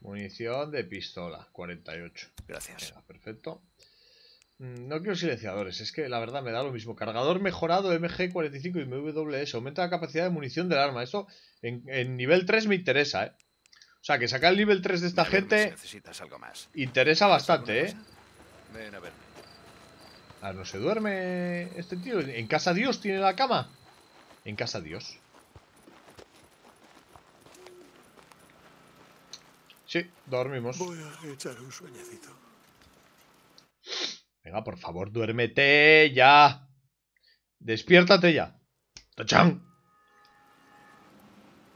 [SPEAKER 1] Munición de pistola, 48.
[SPEAKER 7] Gracias.
[SPEAKER 1] Venga, perfecto. Mm, No quiero silenciadores, es que la verdad me da lo mismo. Cargador mejorado MG45 y MWS. Aumenta la capacidad de munición del arma. Esto en, en nivel 3 me interesa, ¿eh? O sea, que sacar el nivel 3 de esta
[SPEAKER 2] si
[SPEAKER 1] gente
[SPEAKER 2] necesitas algo más.
[SPEAKER 1] interesa bastante, ¿eh?
[SPEAKER 2] Ven a verme.
[SPEAKER 1] Ah, no se duerme este tío. ¿En casa Dios tiene la cama? En casa Dios. Sí, dormimos.
[SPEAKER 5] Voy a echar un sueñecito.
[SPEAKER 1] Venga, por favor, duérmete ya. Despiértate ya. ¡Tachán!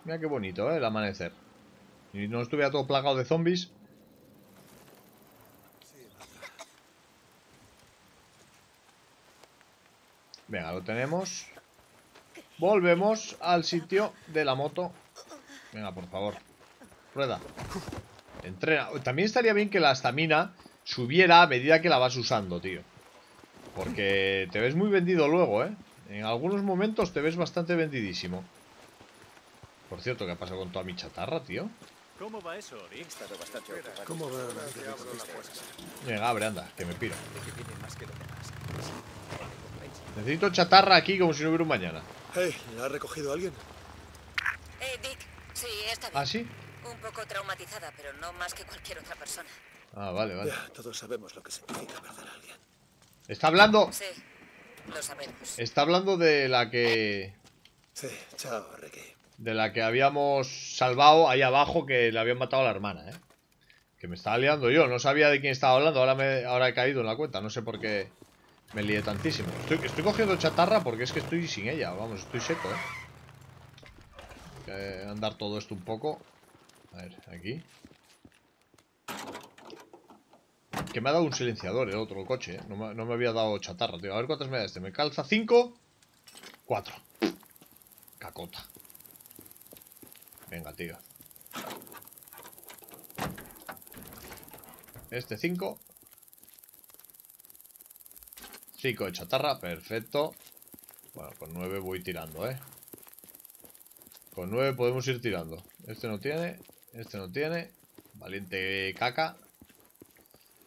[SPEAKER 1] Mira qué bonito, ¿eh? El amanecer. Y no estuviera todo plagado de zombies. Venga, lo tenemos. Volvemos al sitio de la moto. Venga, por favor. Rueda. Entrena. También estaría bien que la estamina subiera a medida que la vas usando, tío. Porque te ves muy vendido luego, ¿eh? En algunos momentos te ves bastante vendidísimo. Por cierto, ¿qué ha pasado con toda mi chatarra, tío?
[SPEAKER 11] ¿Cómo va eso, Ori? He estado bastante.
[SPEAKER 5] ¿Cómo va la?
[SPEAKER 1] Venga, abre, anda, que me piro.
[SPEAKER 11] Que viene más que lo demás.
[SPEAKER 1] Necesito chatarra aquí como si no hubiera un mañana.
[SPEAKER 5] Hey, ¿la ha recogido alguien?
[SPEAKER 4] Eh, Dick, sí, está bien.
[SPEAKER 1] ¿Ah, sí?
[SPEAKER 4] Un poco traumatizada, pero no más que cualquier otra persona.
[SPEAKER 1] Ah, vale, vale.
[SPEAKER 5] Ya, todos sabemos lo que significa perder a alguien.
[SPEAKER 1] Está hablando...
[SPEAKER 4] Sí, lo sabemos.
[SPEAKER 1] Está hablando de la que...
[SPEAKER 5] Sí, chao, Ricky.
[SPEAKER 1] De la que habíamos salvado ahí abajo que le habían matado a la hermana, ¿eh? Que me estaba liando yo, no sabía de quién estaba hablando, ahora, me, ahora he caído en la cuenta, no sé por qué me lié tantísimo. Estoy, cogiendo chatarra porque es que estoy sin ella, vamos, estoy seco, ¿eh? Andar todo esto un poco. A ver, aquí. Que me ha dado un silenciador el otro coche, ¿eh? No me, no me había dado chatarra, tío. A ver cuántas me da este. Me calza 5. 4. Cacota. Venga, tío. Este 5. 5 de chatarra, perfecto. Bueno, con 9 voy tirando, ¿eh? Con 9 podemos ir tirando. Este no tiene, este no tiene. Valiente caca.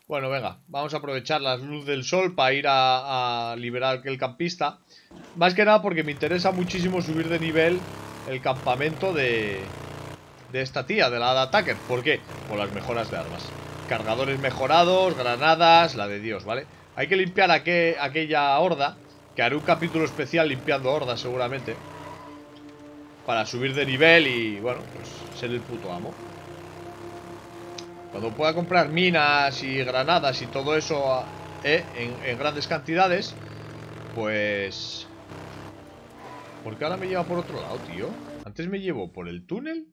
[SPEAKER 1] Bueno, venga, vamos a aprovechar la luz del sol para ir a, a liberar el campista. Más que nada porque me interesa muchísimo subir de nivel el campamento de, de esta tía, de la Ada Attacker. ¿Por qué? Por las mejoras de armas. Cargadores mejorados, granadas, la de Dios, ¿vale? Hay que limpiar aquel, aquella horda, que haré un capítulo especial limpiando hordas seguramente. Para subir de nivel y, bueno, pues ser el puto amo. Cuando pueda comprar minas y granadas y todo eso eh, en, en grandes cantidades, pues... ¿Por qué ahora me lleva por otro lado, tío? Antes me llevó por el túnel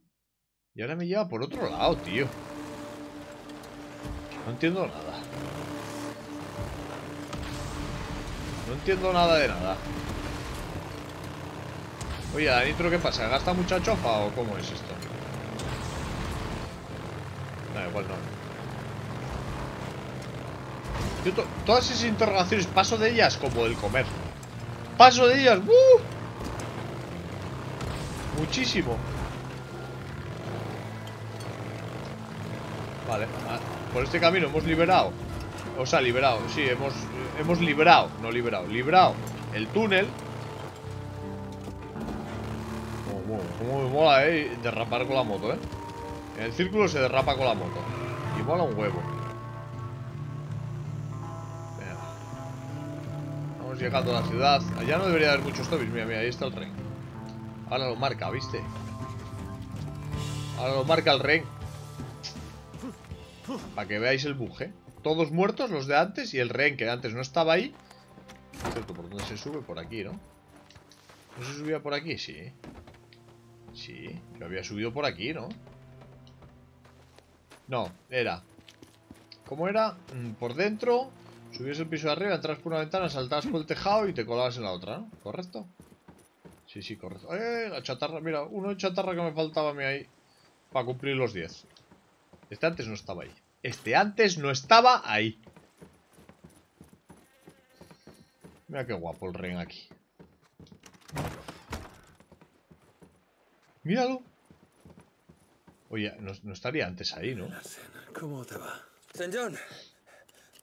[SPEAKER 1] y ahora me lleva por otro lado, tío. No entiendo nada. No entiendo nada de nada. Oye, ¿a qué pasa? ¿Gasta mucha chofa o cómo es esto? Da igual, no. Yo to- todas esas interrogaciones paso de ellas como del comer. Paso de ellas. ¡uh! Muchísimo. Vale, ah, por este camino hemos liberado. O sea, liberado, sí, hemos, hemos librado, no liberado, librado el túnel. Como, como me mola, eh, derrapar con la moto, eh. En el círculo se derrapa con la moto. Y mola un huevo. Venga. Vamos llegando a la ciudad. Allá no debería haber muchos zombies. Mira, mira, ahí está el tren. Ahora lo marca, ¿viste? Ahora lo marca el rey. Para que veáis el bug, ¿eh? Todos muertos, los de antes, y el rehén que antes no estaba ahí. Cierto, ¿por dónde se sube? Por aquí, ¿no? ¿No se subía por aquí? Sí. Sí, yo había subido por aquí, ¿no? No, era... ¿Cómo era? Mm, Por dentro, subías el piso de arriba, entras por una ventana, saltabas por el tejado y te colabas en la otra, ¿no? ¿Correcto? Sí, sí, correcto. ¡Eh! La chatarra, mira, uno de chatarra que me faltaba a mí ahí. Para cumplir los 10. Este antes no estaba ahí. Este antes no estaba ahí. Mira qué guapo el ren aquí. Míralo. Oye, no, no estaría antes ahí, ¿no?
[SPEAKER 5] ¿Cómo te va?
[SPEAKER 12] John.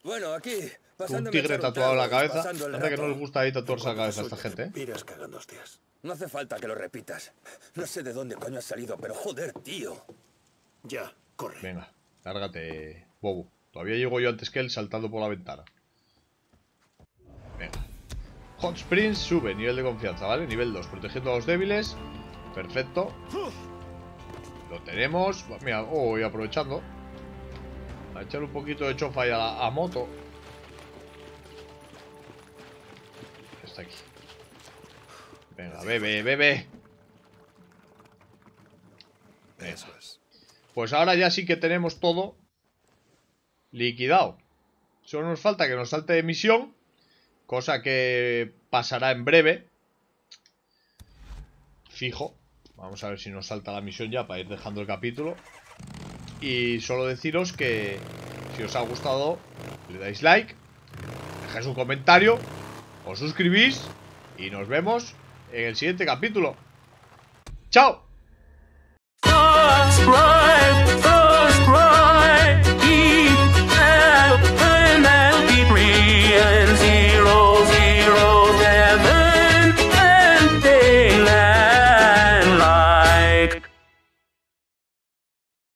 [SPEAKER 12] Bueno, aquí,
[SPEAKER 1] un tigre tatuado en la cabeza. Parece que no les gusta ahí tatuarse la cabeza a esta gente, ¿eh?
[SPEAKER 5] Cagando hostias.
[SPEAKER 12] No hace falta que lo repitas. No sé de dónde coño has salido, pero joder, tío.
[SPEAKER 5] Ya, corre.
[SPEAKER 1] Venga, lárgate, bobo. Todavía llego yo antes que él saltando por la ventana. Venga. Hot Springs sube, nivel de confianza, ¿vale? Nivel 2, protegiendo a los débiles. Perfecto. Lo tenemos. Mira, oh, aprovechando. A echar un poquito de chofa ahí a a moto. Está aquí. Venga, bebe, bebe.
[SPEAKER 5] Eso es.
[SPEAKER 1] Pues ahora ya sí que tenemos todo liquidado. Solo nos falta que nos salte de misión. Cosa que pasará en breve. Fijo. Vamos a ver si nos salta la misión ya para ir dejando el capítulo. Y solo deciros que si os ha gustado, le dais like, dejáis un comentario, os suscribís y nos vemos en el siguiente capítulo. ¡Chao!
[SPEAKER 13] Right